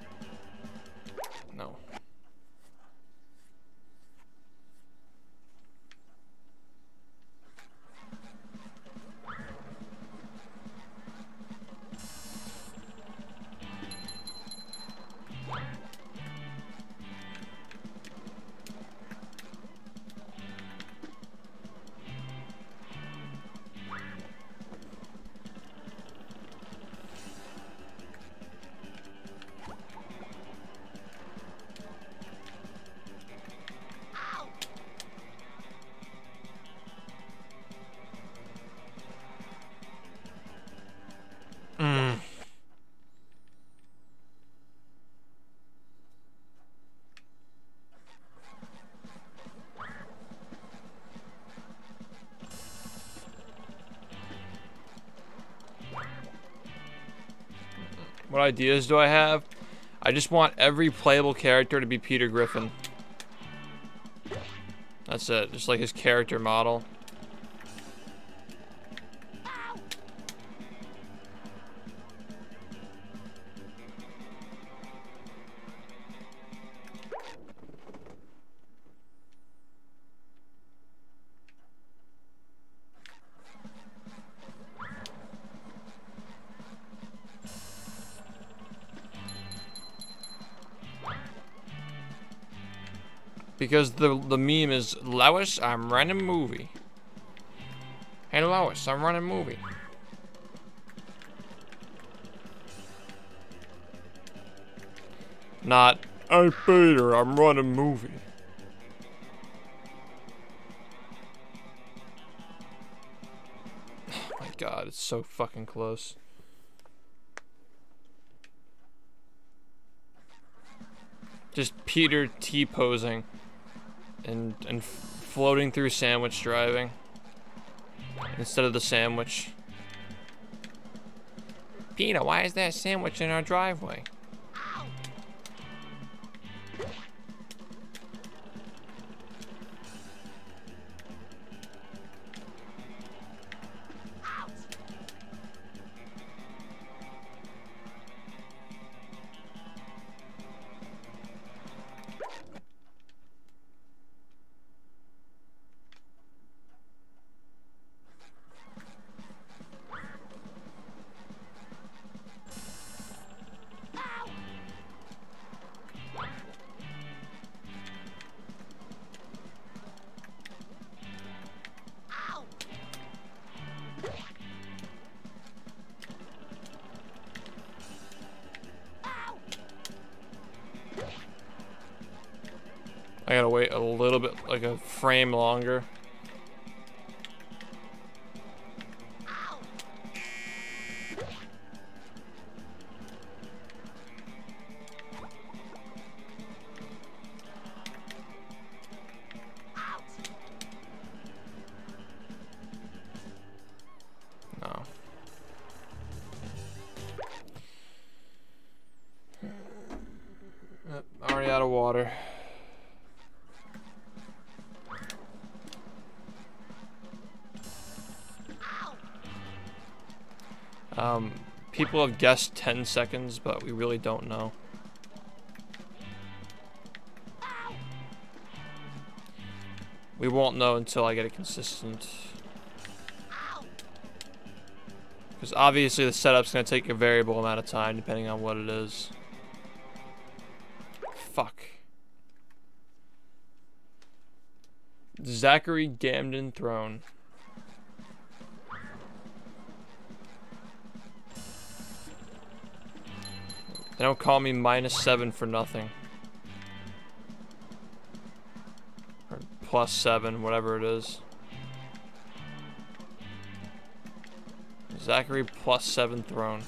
What ideas do I have? I just want every playable character to be Peter Griffin. That's it, just like his character model. Because the the meme is Lois, I'm running movie. Hey Lois, I'm running movie. Not Hey Peter, I'm running movie. Oh my god, it's so fucking close. Just Peter T posing and and floating through sandwich driving instead of the sandwich. Peter, why is that sandwich in our driveway? Frame longer. People have guessed 10 seconds, but we really don't know. We won't know until I get a consistent. Because obviously the setup's going to take a variable amount of time depending on what it is. Fuck. Zachary Gamden Throne. Don't call me minus seven for nothing. Or plus seven, whatever it is. Zachary plus seven throne.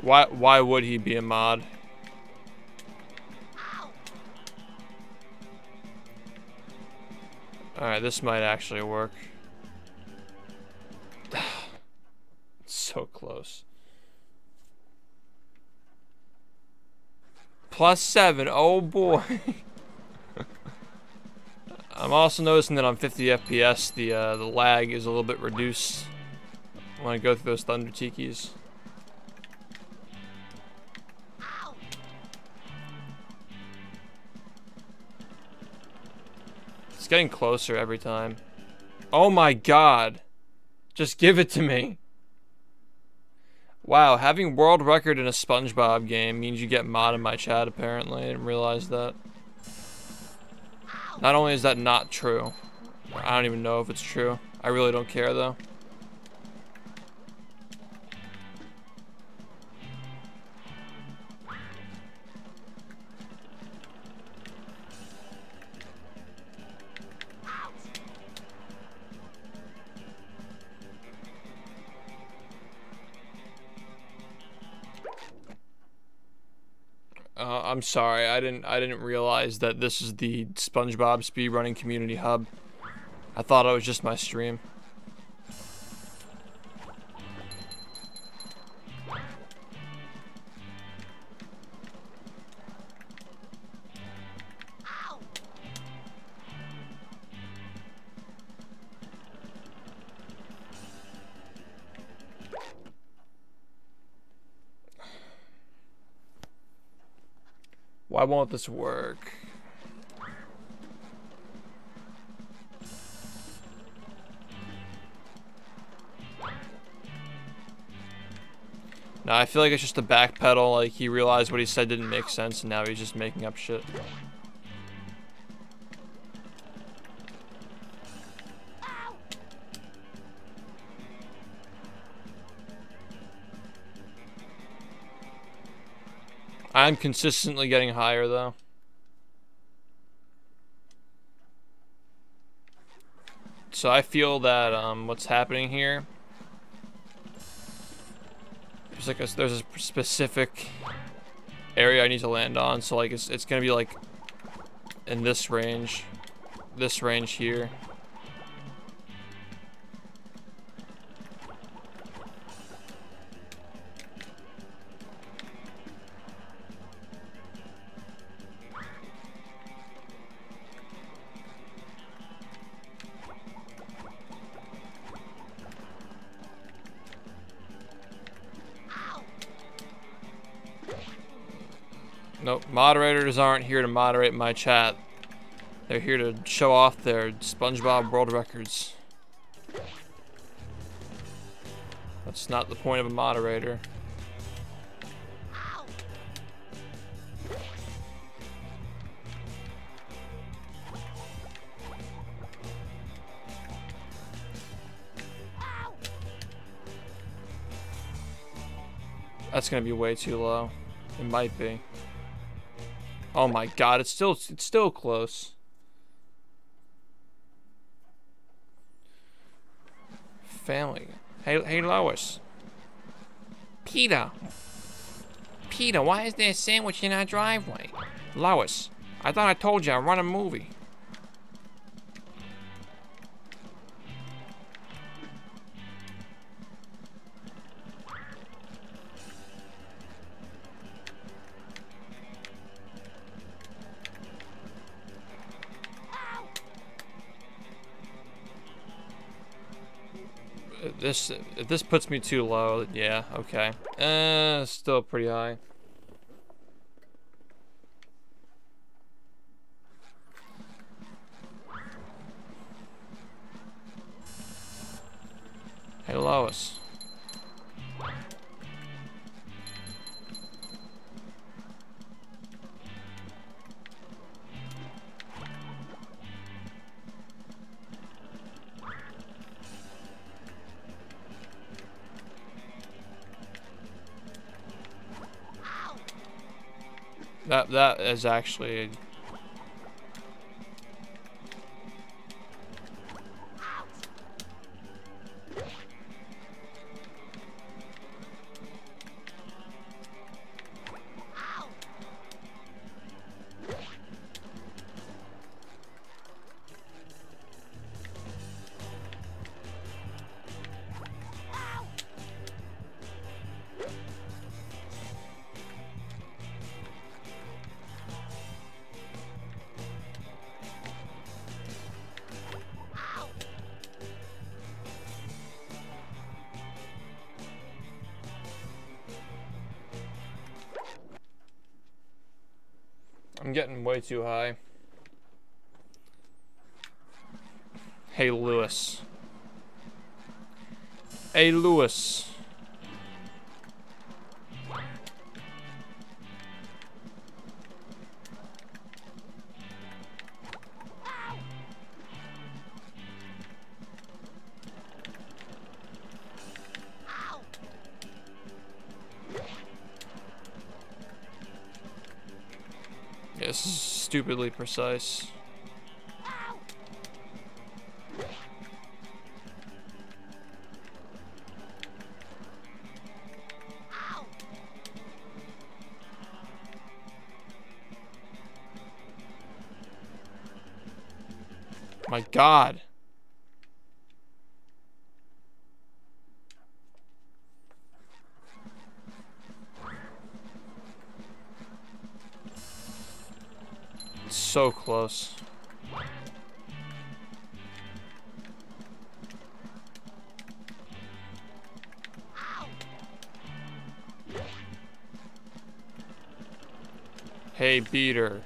Why why would he be a mod? Alright, this might actually work. Plus seven, oh boy. (laughs) I'm also noticing that on 50 FPS, the uh, the lag is a little bit reduced when I go through those Thunder Tikis. It's getting closer every time. Oh my god. Just give it to me. Wow, having world record in a SpongeBob game means you get mod in my chat apparently. I didn't realize that. Not only is that not true, I don't even know if it's true. I really don't care though. I'm sorry, I didn't I didn't realize that this is the SpongeBob speedrunning community hub. I thought it was just my stream. Why won't this work? No, I feel like it's just a backpedal, like he realized what he said didn't make sense and now he's just making up shit. I'm consistently getting higher though. So I feel that um, what's happening here there's like a, there's a specific area I need to land on. So like it's it's gonna be like in this range, this range here. Moderators aren't here to moderate my chat. They're here to show off their SpongeBob world records. That's not the point of a moderator. That's gonna be way too low. It might be. Oh my god, it's still it's still close. Family. Hey hey Lois. Peter. Peter, why is there a sandwich in our driveway? Lois, I thought I told you I run a movie. This if this puts me too low, yeah, okay. Uh, still pretty high. Hey, Lois. That that is actually getting way too high. Hey, Lewis. Hey, Lewis. Precise. My god. So close. Hey, beater.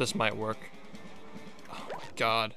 This might work. Oh my god.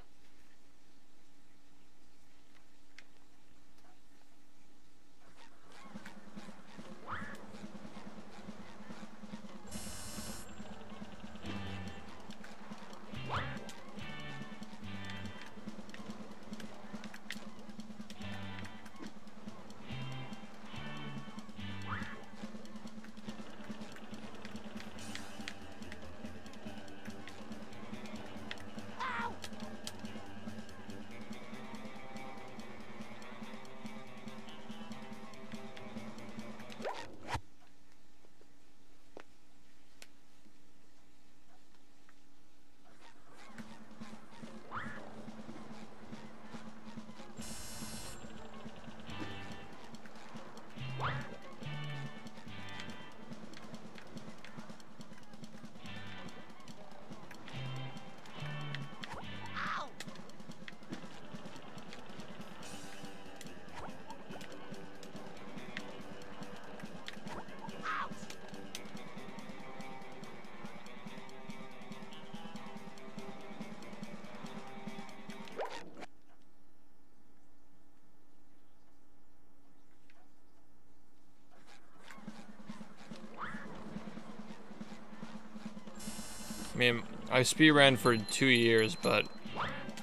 I speed ran for two years, but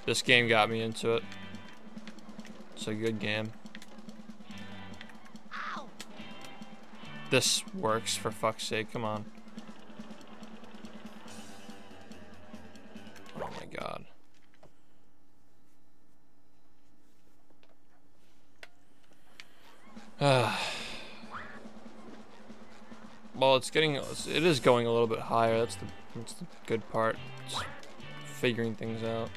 this game got me into it. It's a good game. This works, for fuck's sake, come on. It's getting, it is going a little bit higher, that's the, that's the good part. It's figuring things out.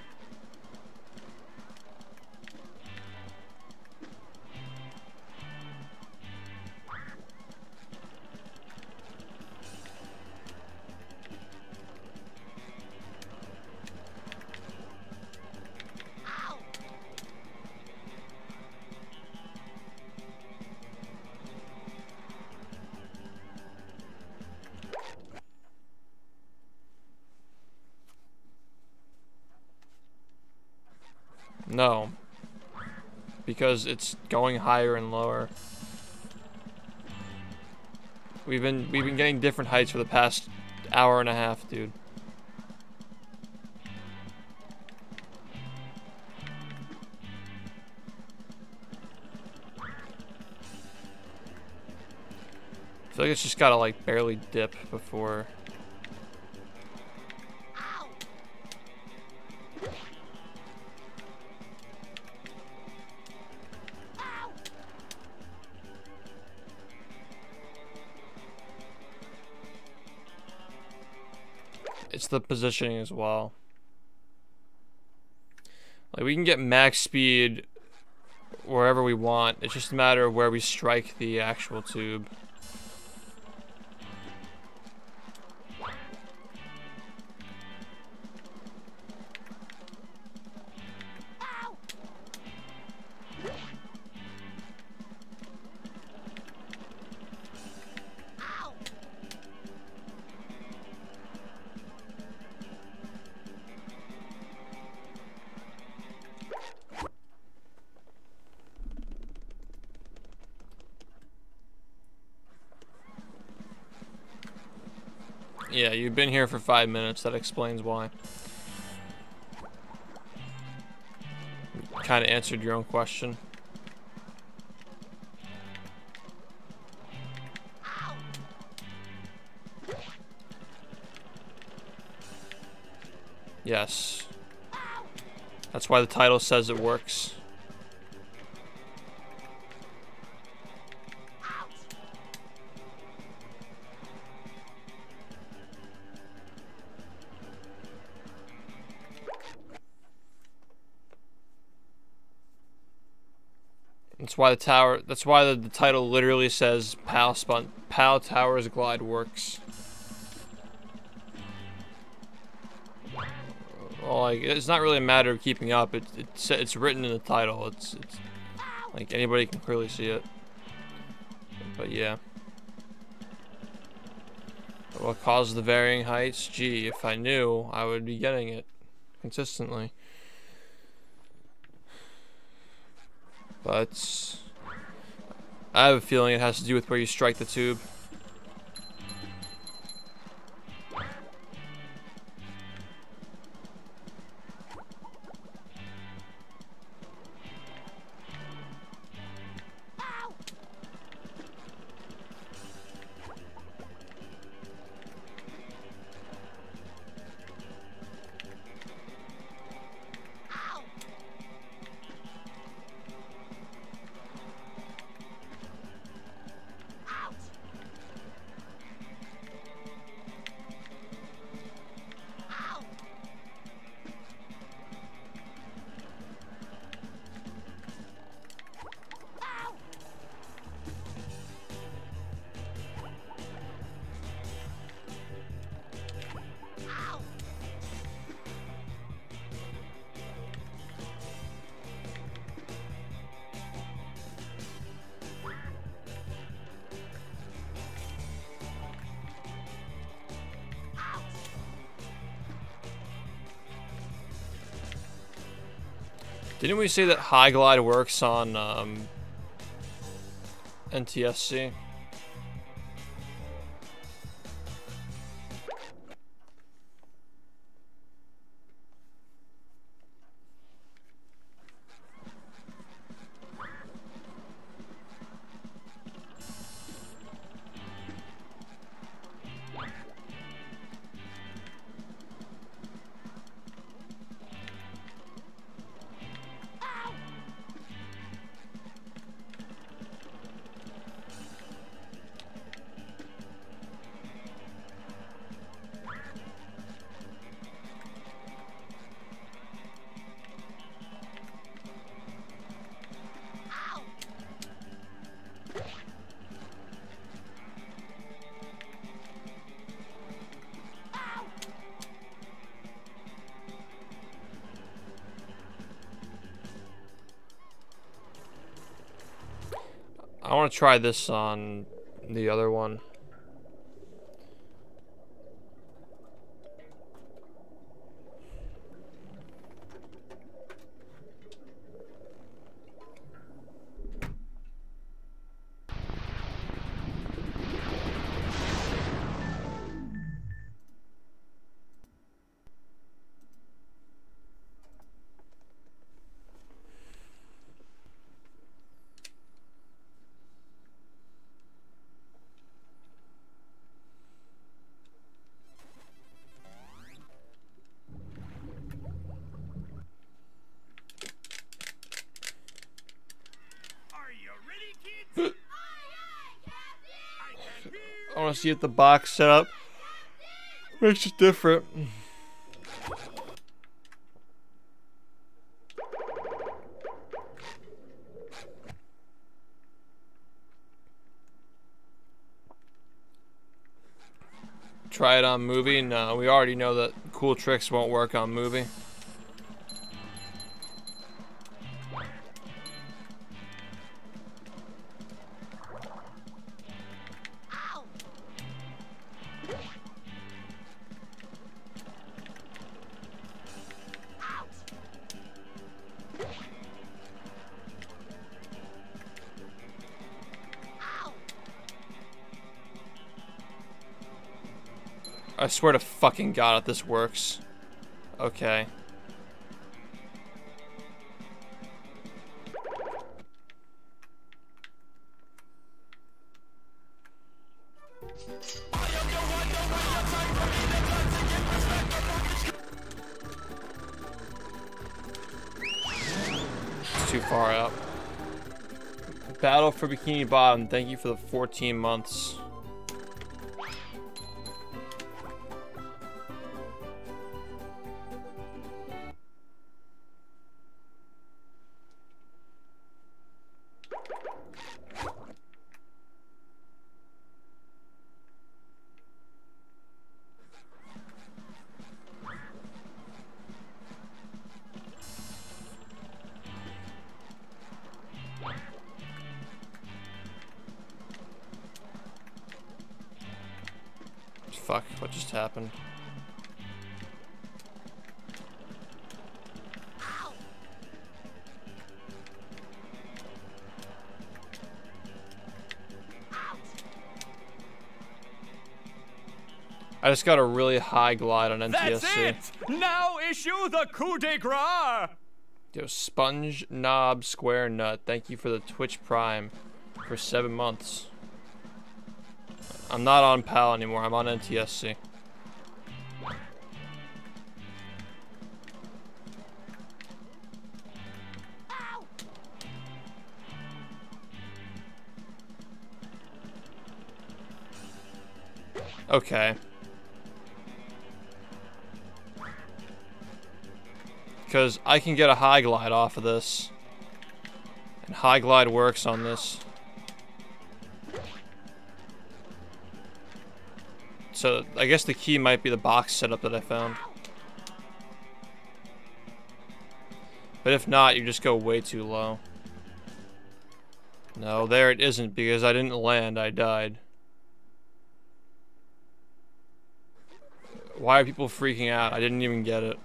Because it's going higher and lower. We've been we've been getting different heights for the past hour and a half, dude. I feel like it's just gotta like barely dip before It's the positioning as well. Like we can get max speed wherever we want. It's just a matter of where we strike the actual tube. Here for five minutes. That explains why. Kind of answered your own question. Yes. That's why the title says it works. That's why the tower. That's why the, the title literally says "Pal Spun Pal Towers Glide Works." Well, like it's not really a matter of keeping up. It's it's it's written in the title. It's it's like anybody can clearly see it. But yeah. What caused the varying heights? Gee, if I knew, I would be getting it consistently. But I have a feeling it has to do with where you strike the tube. We say that High Glide works on um, NTSC? Try this on the other one. See if the box setup makes it different. Try it on movie? No, we already know that cool tricks won't work on movie. Swear to fucking god if this works. Okay. It's too far out. Battle for Bikini Bottom, thank you for the 14 months. Just got a really high glide on NTSC. That's it! Now issue the coup de grace! Yo, Sponge Knob Square Nut, thank you for the Twitch Prime for seven months. I'm not on PAL anymore, I'm on NTSC. Okay. Because I can get a high glide off of this. And high glide works on this. So I guess the key might be the box setup that I found. But if not, you just go way too low. No, there it isn't because I didn't land, I died. Why are people freaking out? I didn't even get it.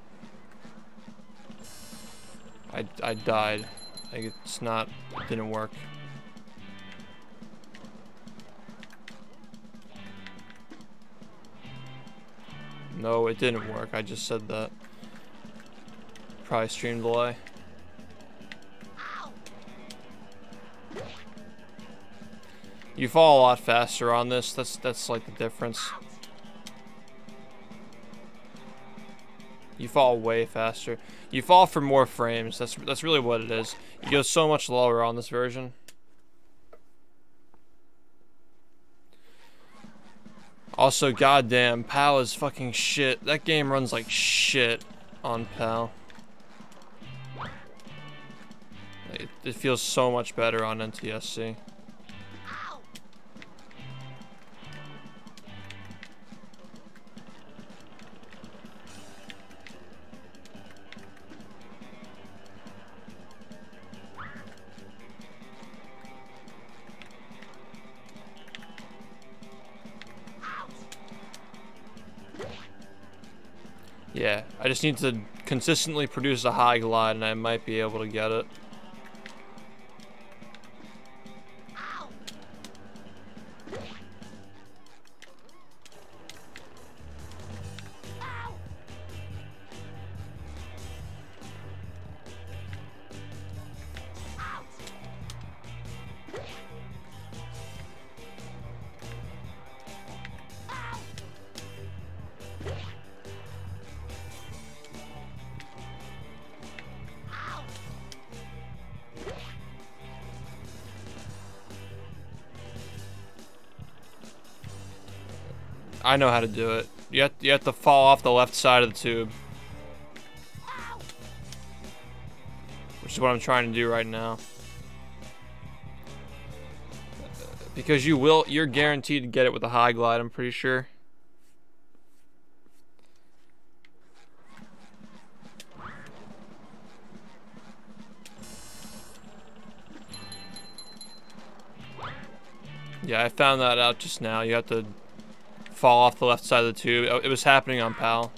I, died. Like, it's not, didn't work. No, it didn't work. I just said that. Probably stream delay. You fall a lot faster on this. That's that's like the difference. You fall way faster. You fall for more frames. That's that's really what it is. You go so much lower on this version. Also, goddamn, PAL is fucking shit. That game runs like shit on PAL. It, it feels so much better on NTSC. I just need to consistently produce a high glide and I might be able to get it. I know how to do it. You have, you have to fall off the left side of the tube. Which is what I'm trying to do right now. Because you will, you're guaranteed to get it with a high glide, I'm pretty sure. Yeah, I found that out just now. You have to fall off the left side of the tube. Oh, It was happening on PAL.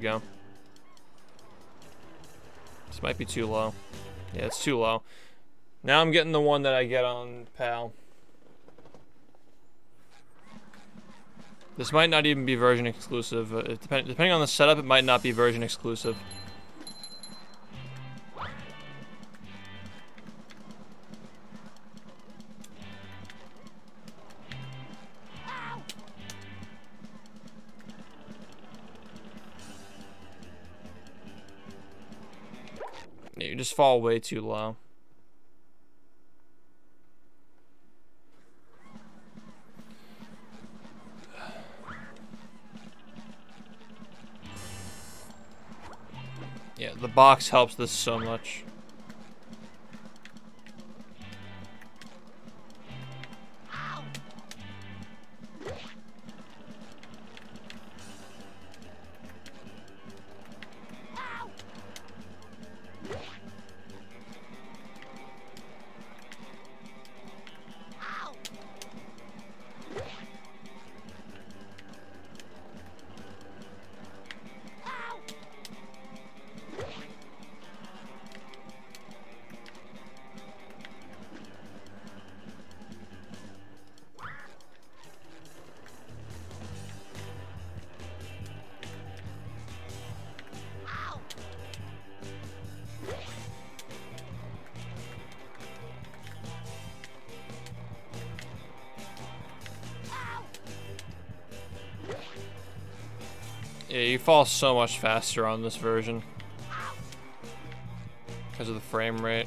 Go. This might be too low. Yeah, it's too low. Now I'm getting the one that I get on PAL. This might not even be version exclusive. Uh, depend depending on the setup, it might not be version exclusive. Fall way too low. Yeah, the box helps this so much. So much faster on this version. Because of the frame rate.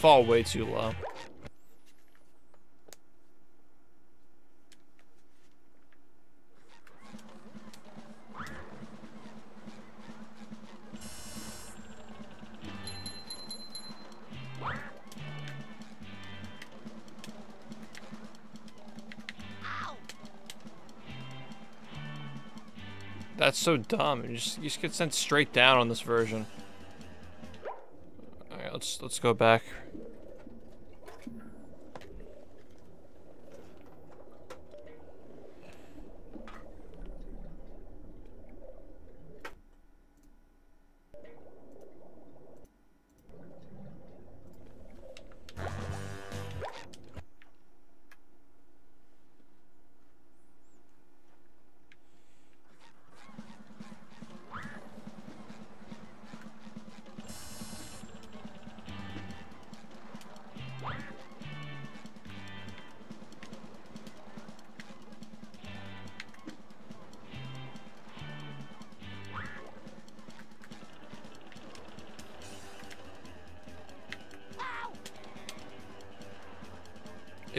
Fall way too low. That's so dumb. You just you just get sent straight down on this version. Alright, let's let's go back.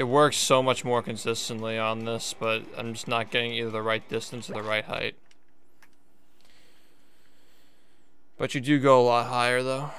It works so much more consistently on this, but I'm just not getting either the right distance or the right height. But you do go a lot higher though.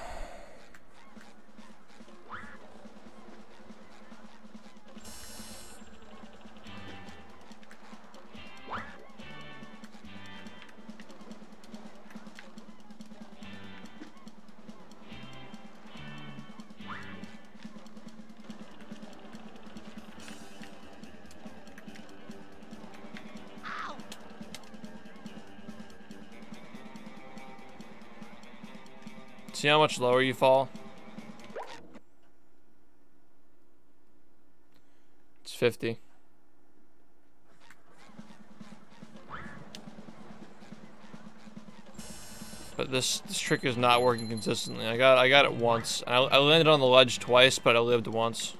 See how much lower you fall? It's 50. But this this trick is not working consistently. I got I got it once. I, I landed on the ledge twice, but I lived once.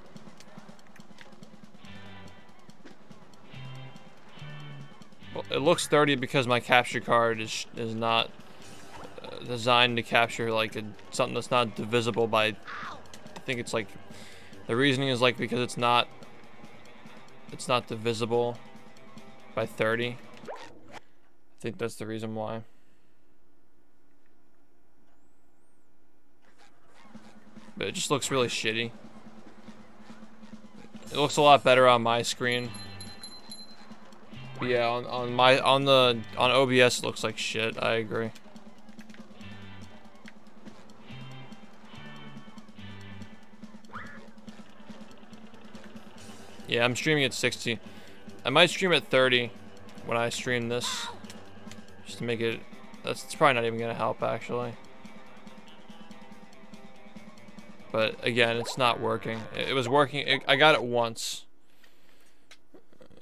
Well, it looks looks 30 because my capture card is is not designed to capture like a, something that's not divisible by. I think it's like the reasoning is like because it's not it's not divisible by 30. I think that's the reason why. But it just looks really shitty. It looks a lot better on my screen. But yeah, on, on my on the on OBS looks like shit. I agree. I'm streaming at 60. I might stream at 30 when I stream this. Just to make it... That's it's probably not even going to help, actually. But, again, it's not working. It, it was working... It, I got it once.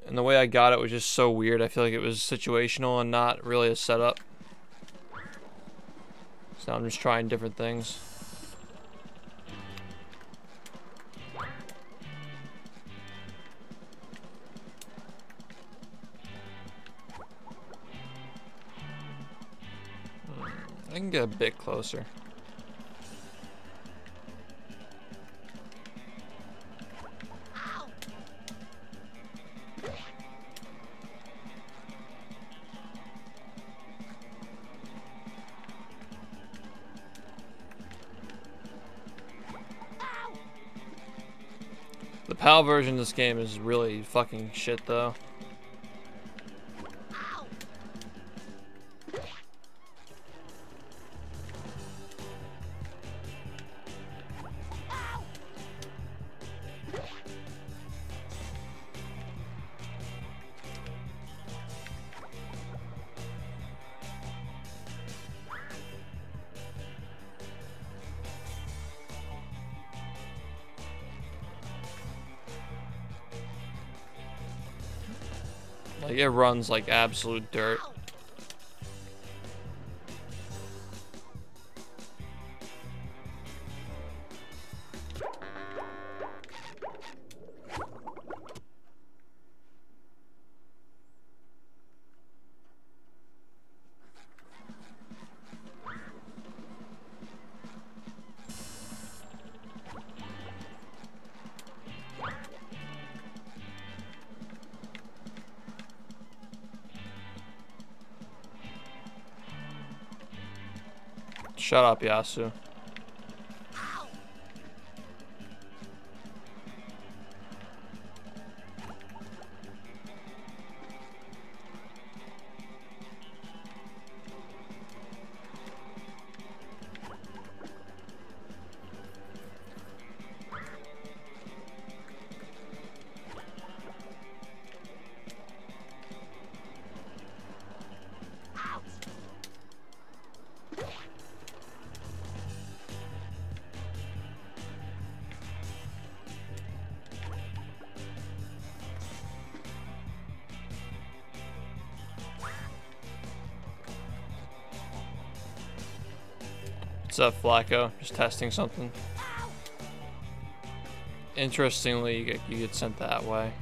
And the way I got it was just so weird. I feel like it was situational and not really a setup. So I'm just trying different things. Get a bit closer. The PAL version of this game is really fucking shit though. Runs like absolute dirt. Shut up, Yasu. Up, Flacco? Just testing something. Interestingly, you get, you get sent that way.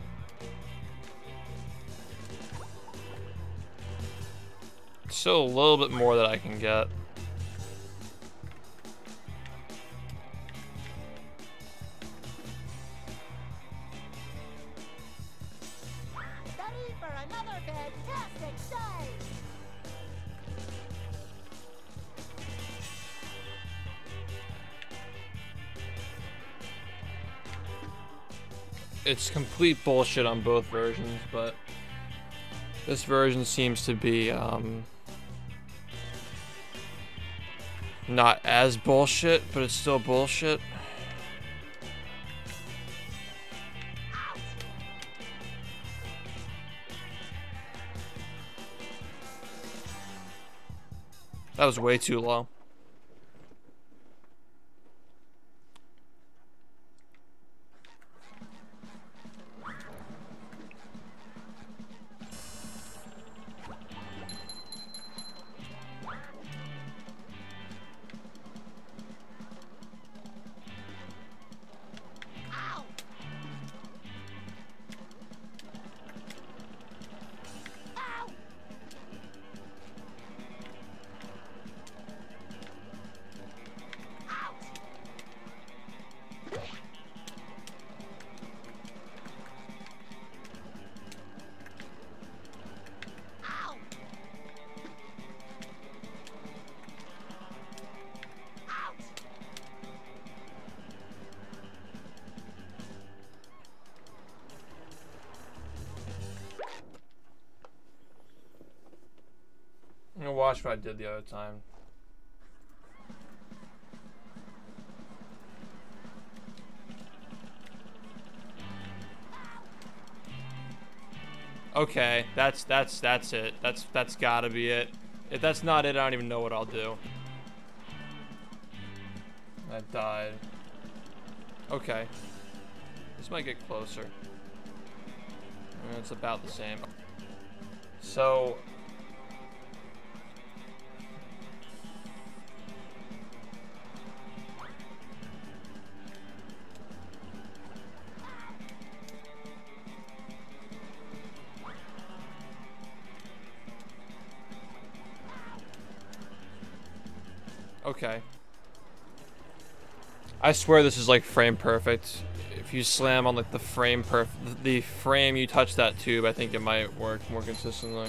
Still a little bit more that I can get. Complete bullshit on both versions, but this version seems to be um, not as bullshit, but it's still bullshit. That was way too low. Watch what I did the other time. Okay, that's that's that's it. That's that's gotta be it. If that's not it, I don't even know what I'll do. I died. Okay. This might get closer. It's about the same. So, Okay. I swear this is like frame perfect. If you slam on like the frame perf the frame you touch that tube, I think it might work more consistently.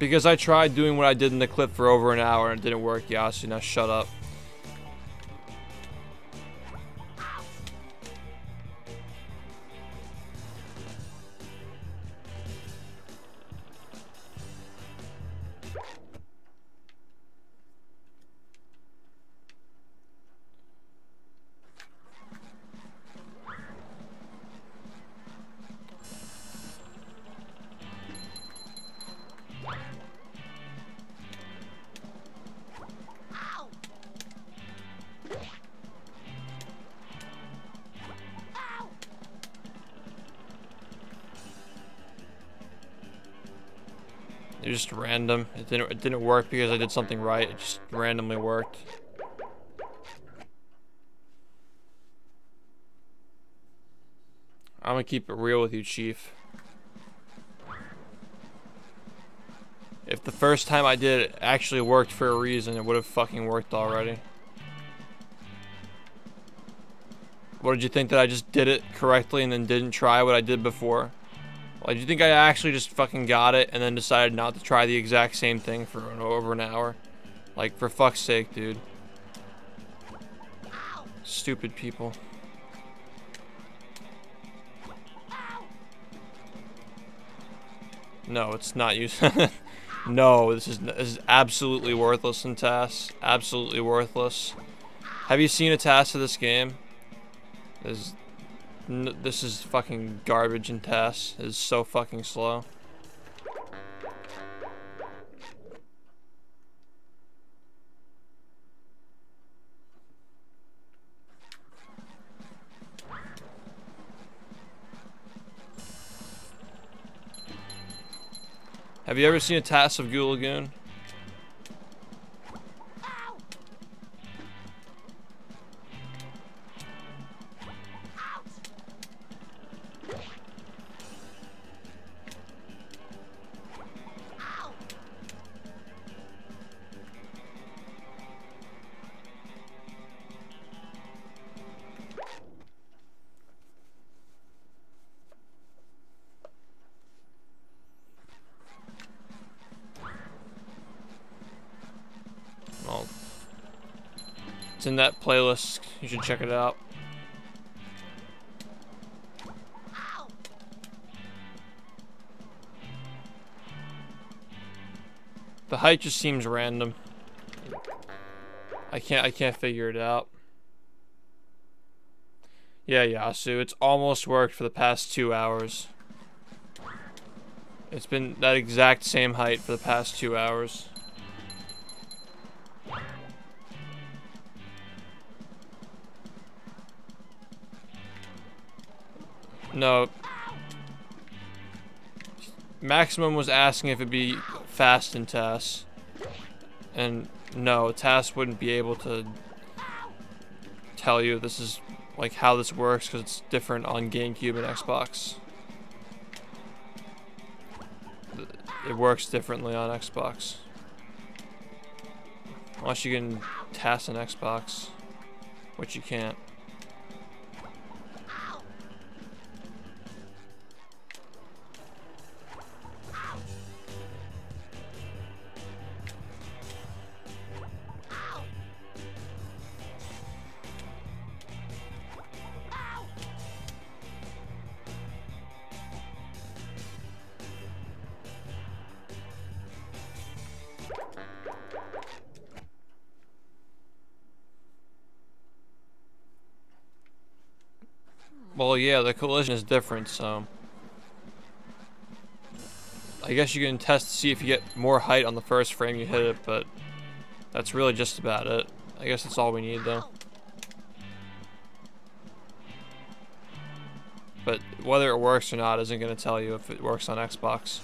Because I tried doing what I did in the clip for over an hour and it didn't work, Yasu. Now shut up. Random. It didn't it didn't work because I did something right. It just randomly worked. I'm gonna keep it real with you, Chief. If the first time I did it actually worked for a reason, it would have fucking worked already. What did you think that I just did it correctly and then didn't try what I did before? Like, do you think I actually just fucking got it and then decided not to try the exact same thing for over an hour? Like, for fuck's sake, dude. Stupid people. No, it's not useful. (laughs) no, this is this is absolutely worthless in TAS. Absolutely worthless. Have you seen a TAS of this game? This this is fucking garbage TAS. It is so fucking slow. Have you ever seen a TAS of Goo that playlist. You should check it out. The height just seems random. I can't I can't figure it out. Yeah, Yasu, it's almost worked for the past two hours. It's been that exact same height for the past two hours. No. Maximum was asking if it'd be fast in TAS. And no, TAS wouldn't be able to tell you this is like how this works because it's different on GameCube and Xbox. It works differently on Xbox. Unless you can TAS an Xbox, which you can't. Yeah, the collision is different, so... I guess you can test to see if you get more height on the first frame you hit it, but... That's really just about it. I guess that's all we need, though. But whether it works or not isn't going to tell you if it works on Xbox.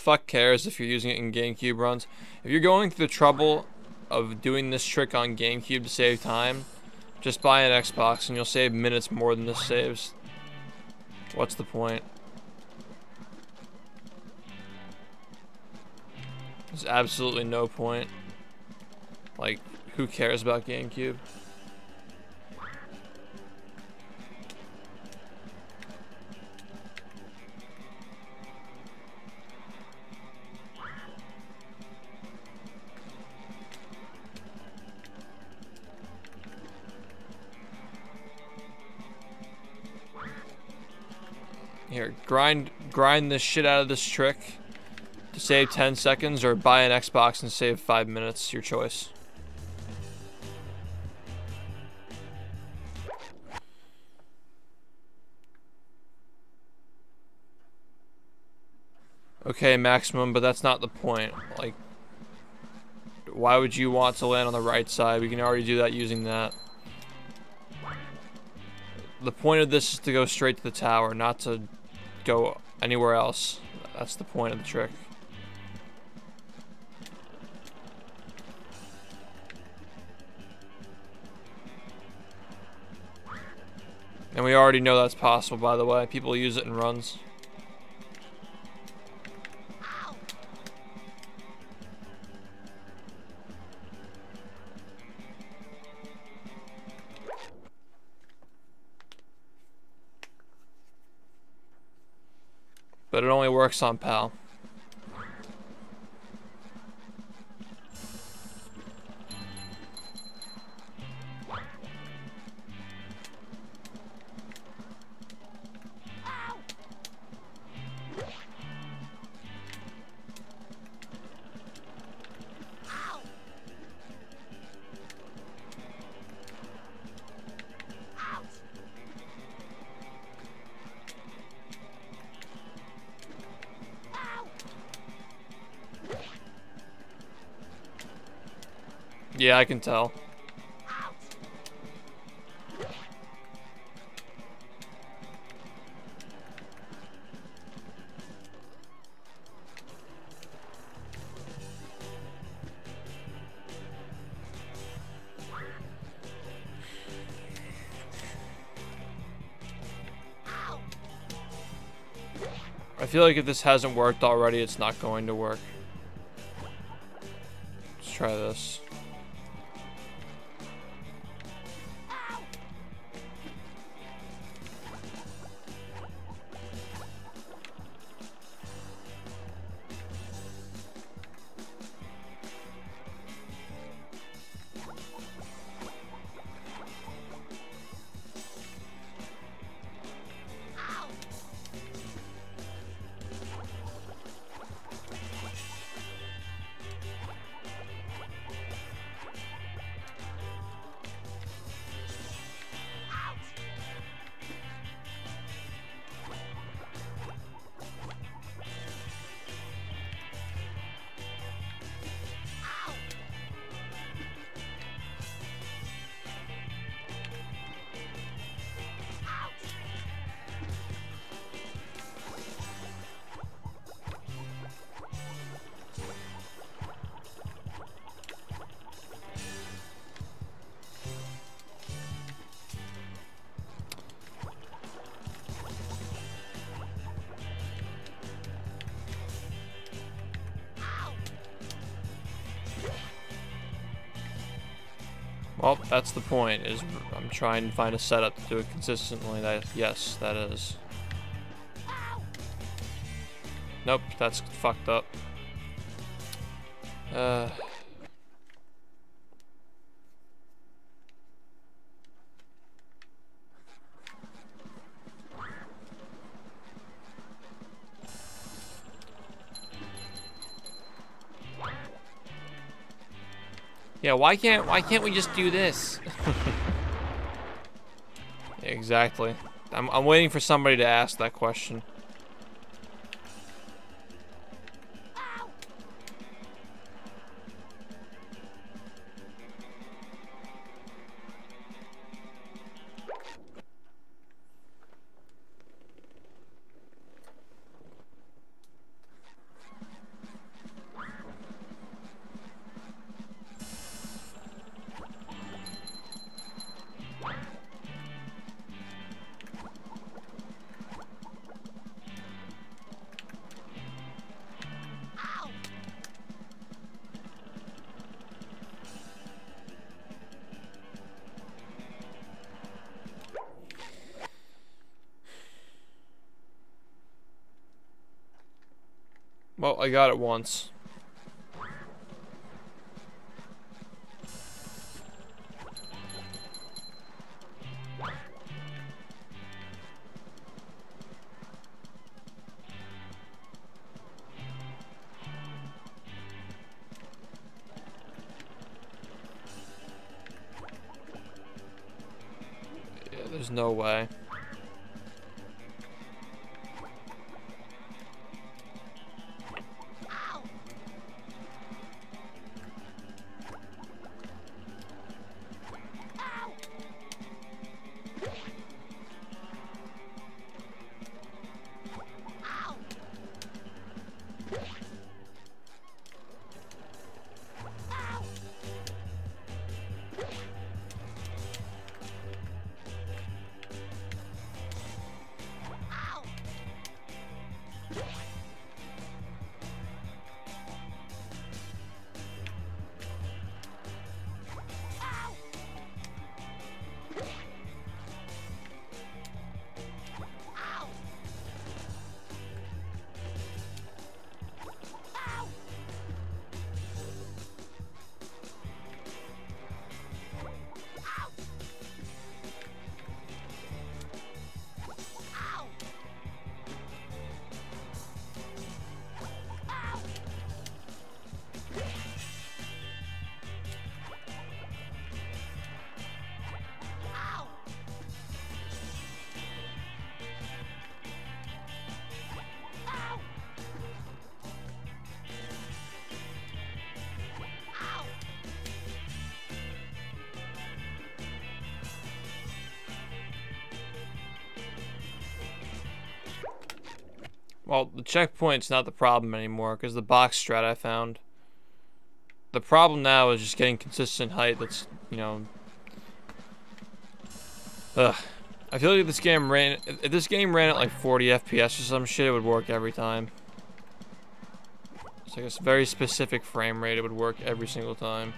Fuck cares if you're using it in GameCube runs? If you're going through the trouble of doing this trick on GameCube to save time, just buy an Xbox and you'll save minutes more than this saves. What's the point? There's absolutely no point. Like, who cares about GameCube? Grind grind this shit out of this trick to save 10 seconds or buy an Xbox and save 5 minutes, your choice. Okay, maximum, but that's not the point. Like, why would you want to land on the right side? We can already do that using that. The point of this is to go straight to the tower, not to go anywhere else. That's the point of the trick. And we already know that's possible, by the way. People use it in runs. Works on PAL. I can tell. I feel like if this hasn't worked already, it's not going to work. Let's try this. That's the point, is I'm trying to find a setup to do it consistently. That Yes, that is. Nope, that's fucked up. Uh... why can't why can't we just do this? (laughs) exactly. I'm I'm waiting for somebody to ask that question. I got it once. Well, the checkpoint's not the problem anymore because the box strat I found. The problem now is just getting consistent height that's, you know... Ugh. I feel like if this game ran... If this game ran at like 40 FPS or some shit, it would work every time. It's like a very specific frame rate, it would work every single time.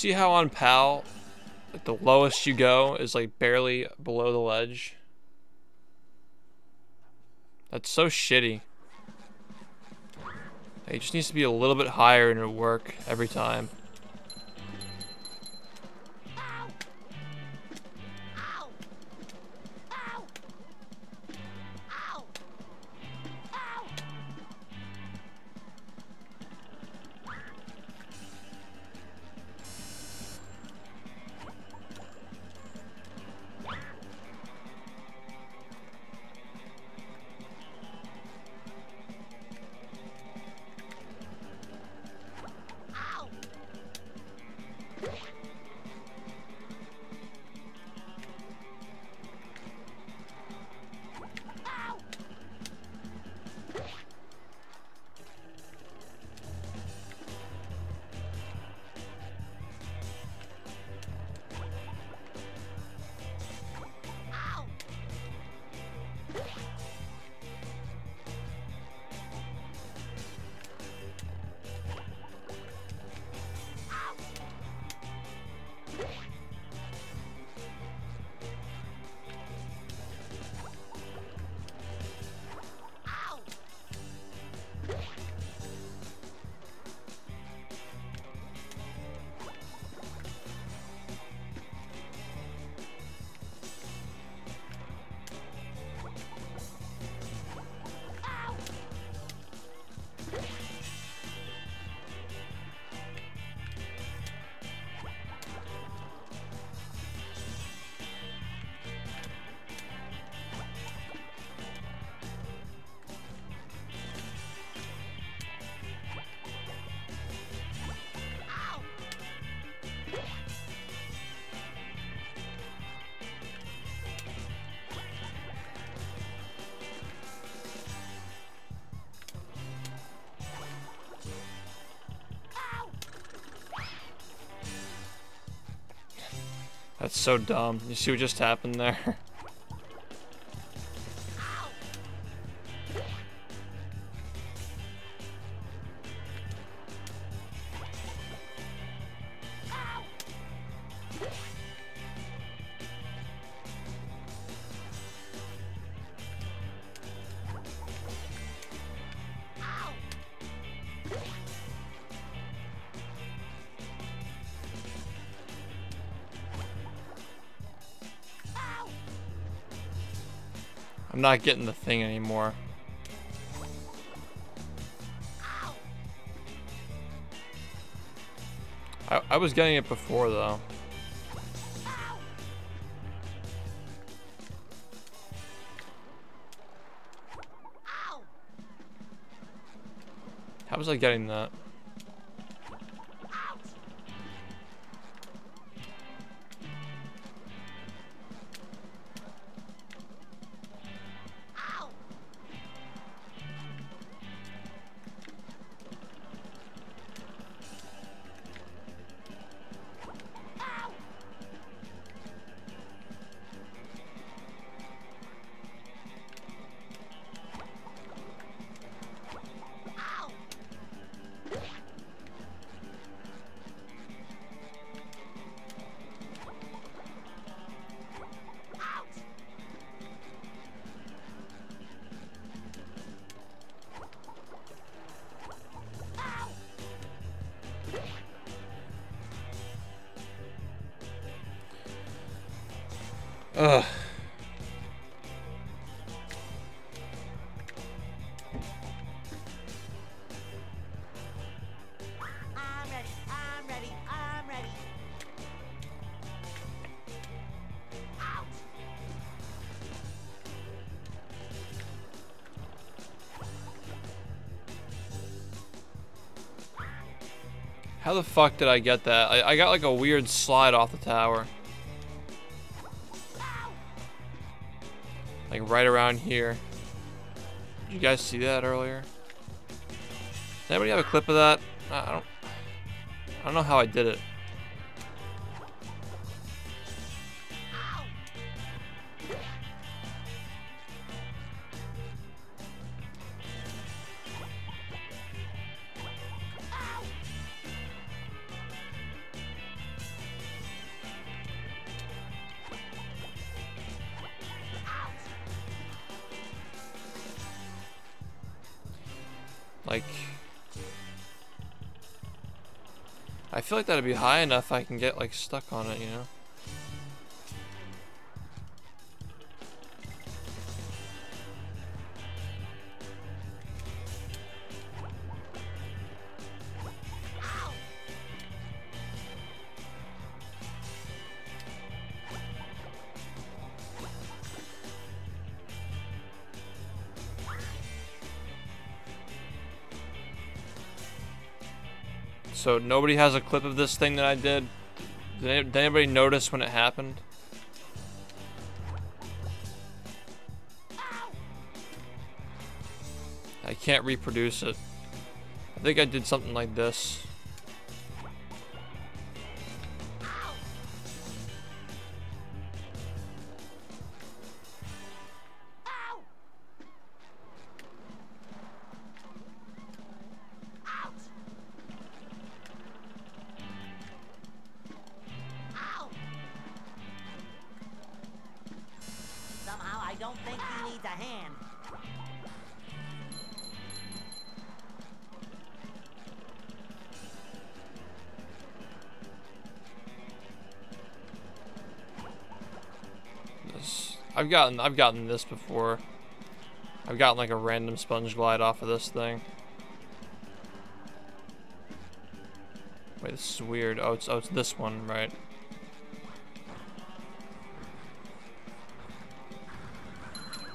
See how on PAL, like the lowest you go is like barely below the ledge? That's so shitty. It just needs to be a little bit higher and it'll work every time. So dumb. You see what just happened there? (laughs) I'm not getting the thing anymore. I, I was getting it before though. How was I getting that? How the fuck did I get that? I, I got like a weird slide off the tower. Like right around here. Did you guys see that earlier? Does anybody have a clip of that? I don't I don't know how I did it. That'd be high enough I can get like stuck on it, you know? Nobody has a clip of this thing that I did? Did, anybody notice when it happened? I can't reproduce it. I think I did something like this. I've gotten I've gotten this before. I've gotten like a random sponge glide off of this thing. Wait, this is weird. Oh, it's oh it's this one, right?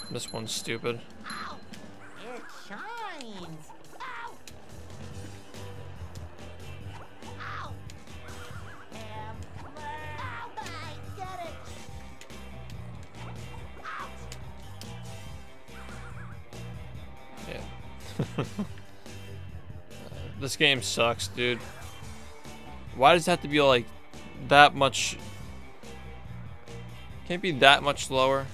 This one's stupid. (laughs) this game sucks, dude. Why does it have to be like that much Can't be that much lower.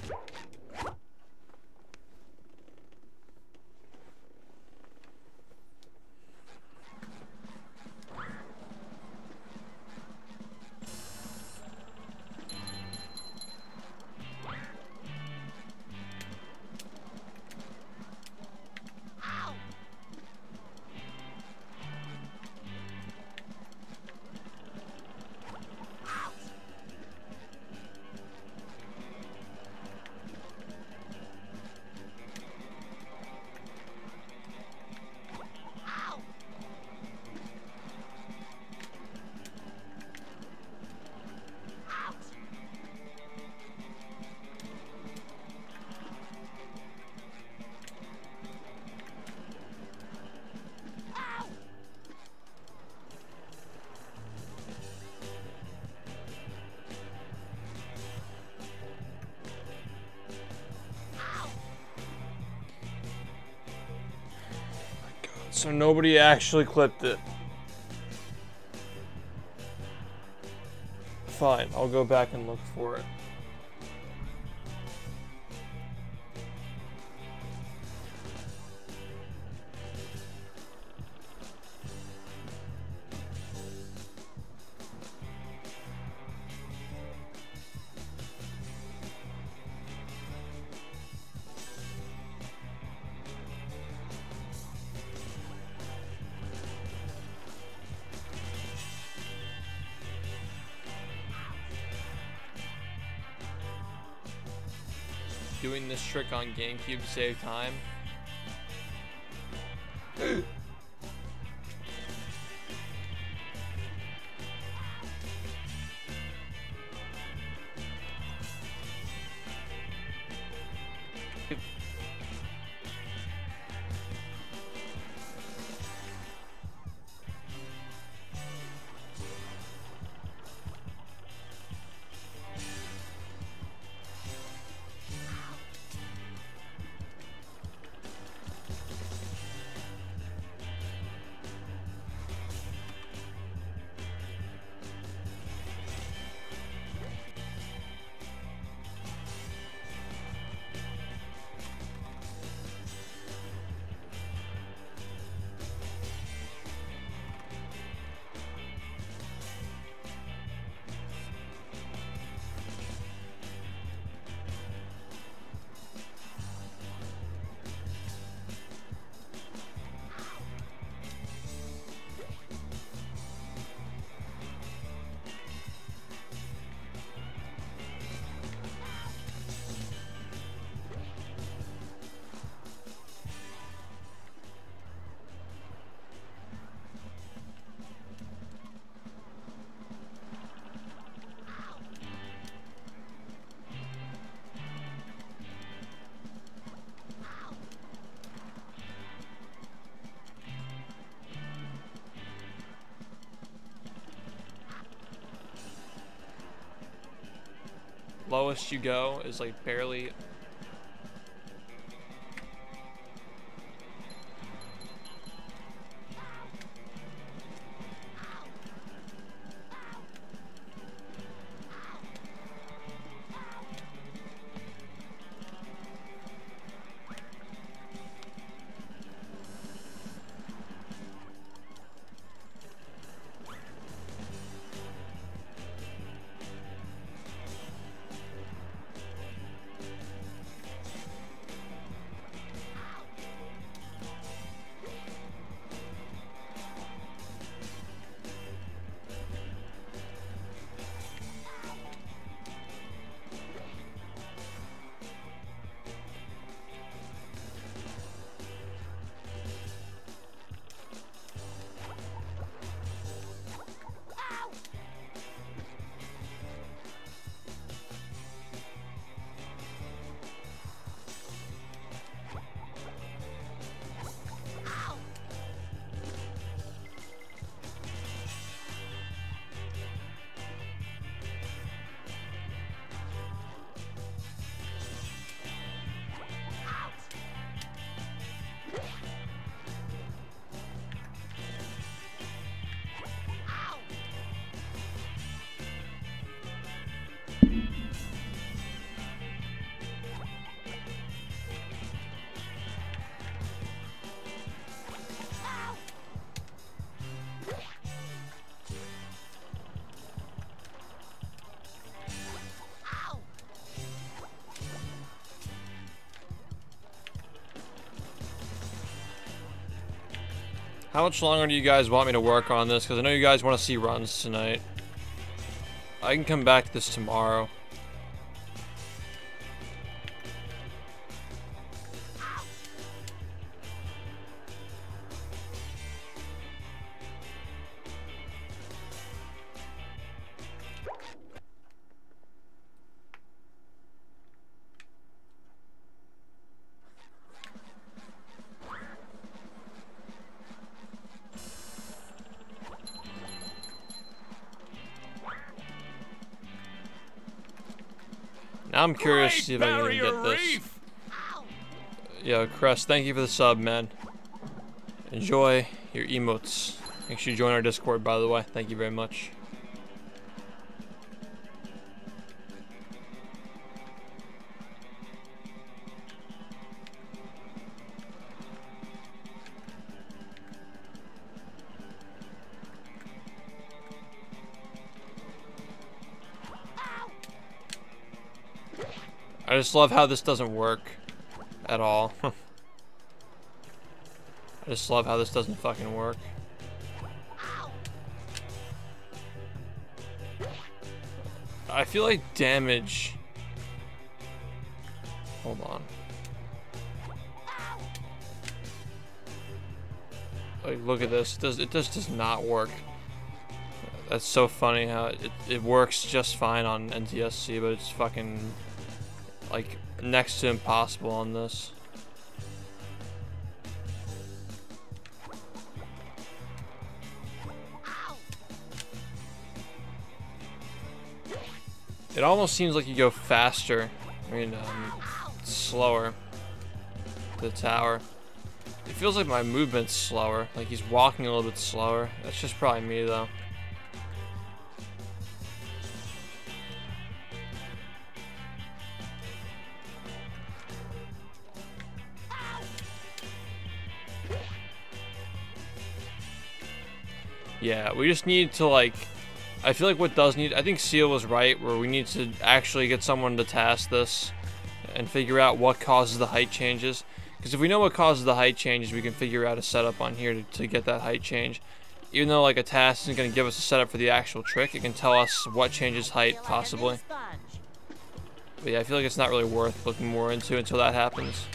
Nobody actually clipped it. Fine, I'll go back and look for it. On GameCube to save time. Lowest you go is like barely How much longer do you guys want me to work on this? Because I know you guys want to see runs tonight. I can come back to this tomorrow. I'm curious to see if I can even get this. Yo, Crest, thank you for the sub, man. Enjoy your emotes. Make sure you join our Discord, by the way. Thank you very much. Just love how this doesn't work at all. (laughs) I just love how this doesn't fucking work. I feel like damage. Hold on. Like, look at this. It does it just does not work. That's so funny how it, it works just fine on NTSC, but it's fucking like next to impossible on this. It almost seems like you go faster. I mean, um, slower. The tower. It feels like my movement's slower. Like he's walking a little bit slower. That's just probably me though. We just need to like I feel like what does need I think Seal was right where we need to actually get someone to task this and figure out what causes the height changes. Because if we know what causes the height changes, we can figure out a setup on here to, to get that height change. Even though like a task isn't going to give us a setup for the actual trick, it can tell us what changes height possibly. But yeah, I feel like it's not really worth looking more into until that happens.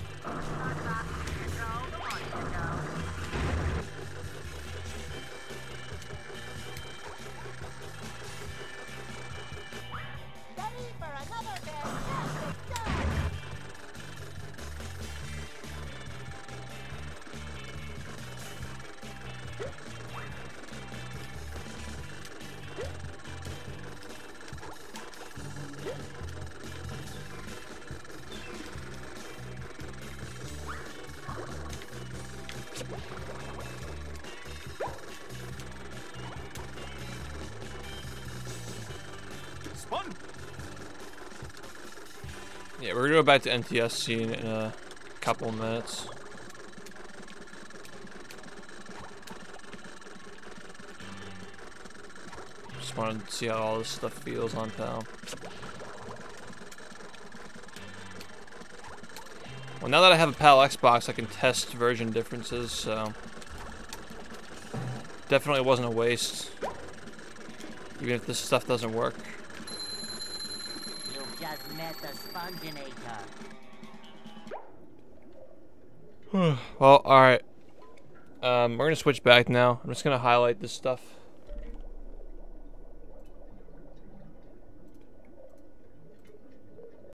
Back to NTSC in, in a couple minutes. Just wanted to see how all this stuff feels on PAL. Well, now that I have a PAL Xbox, I can test version differences, so... Definitely wasn't a waste. Even if this stuff doesn't work. You've just met the Sponginator. Well, alright. Um, we're gonna switch back now. I'm just gonna highlight this stuff.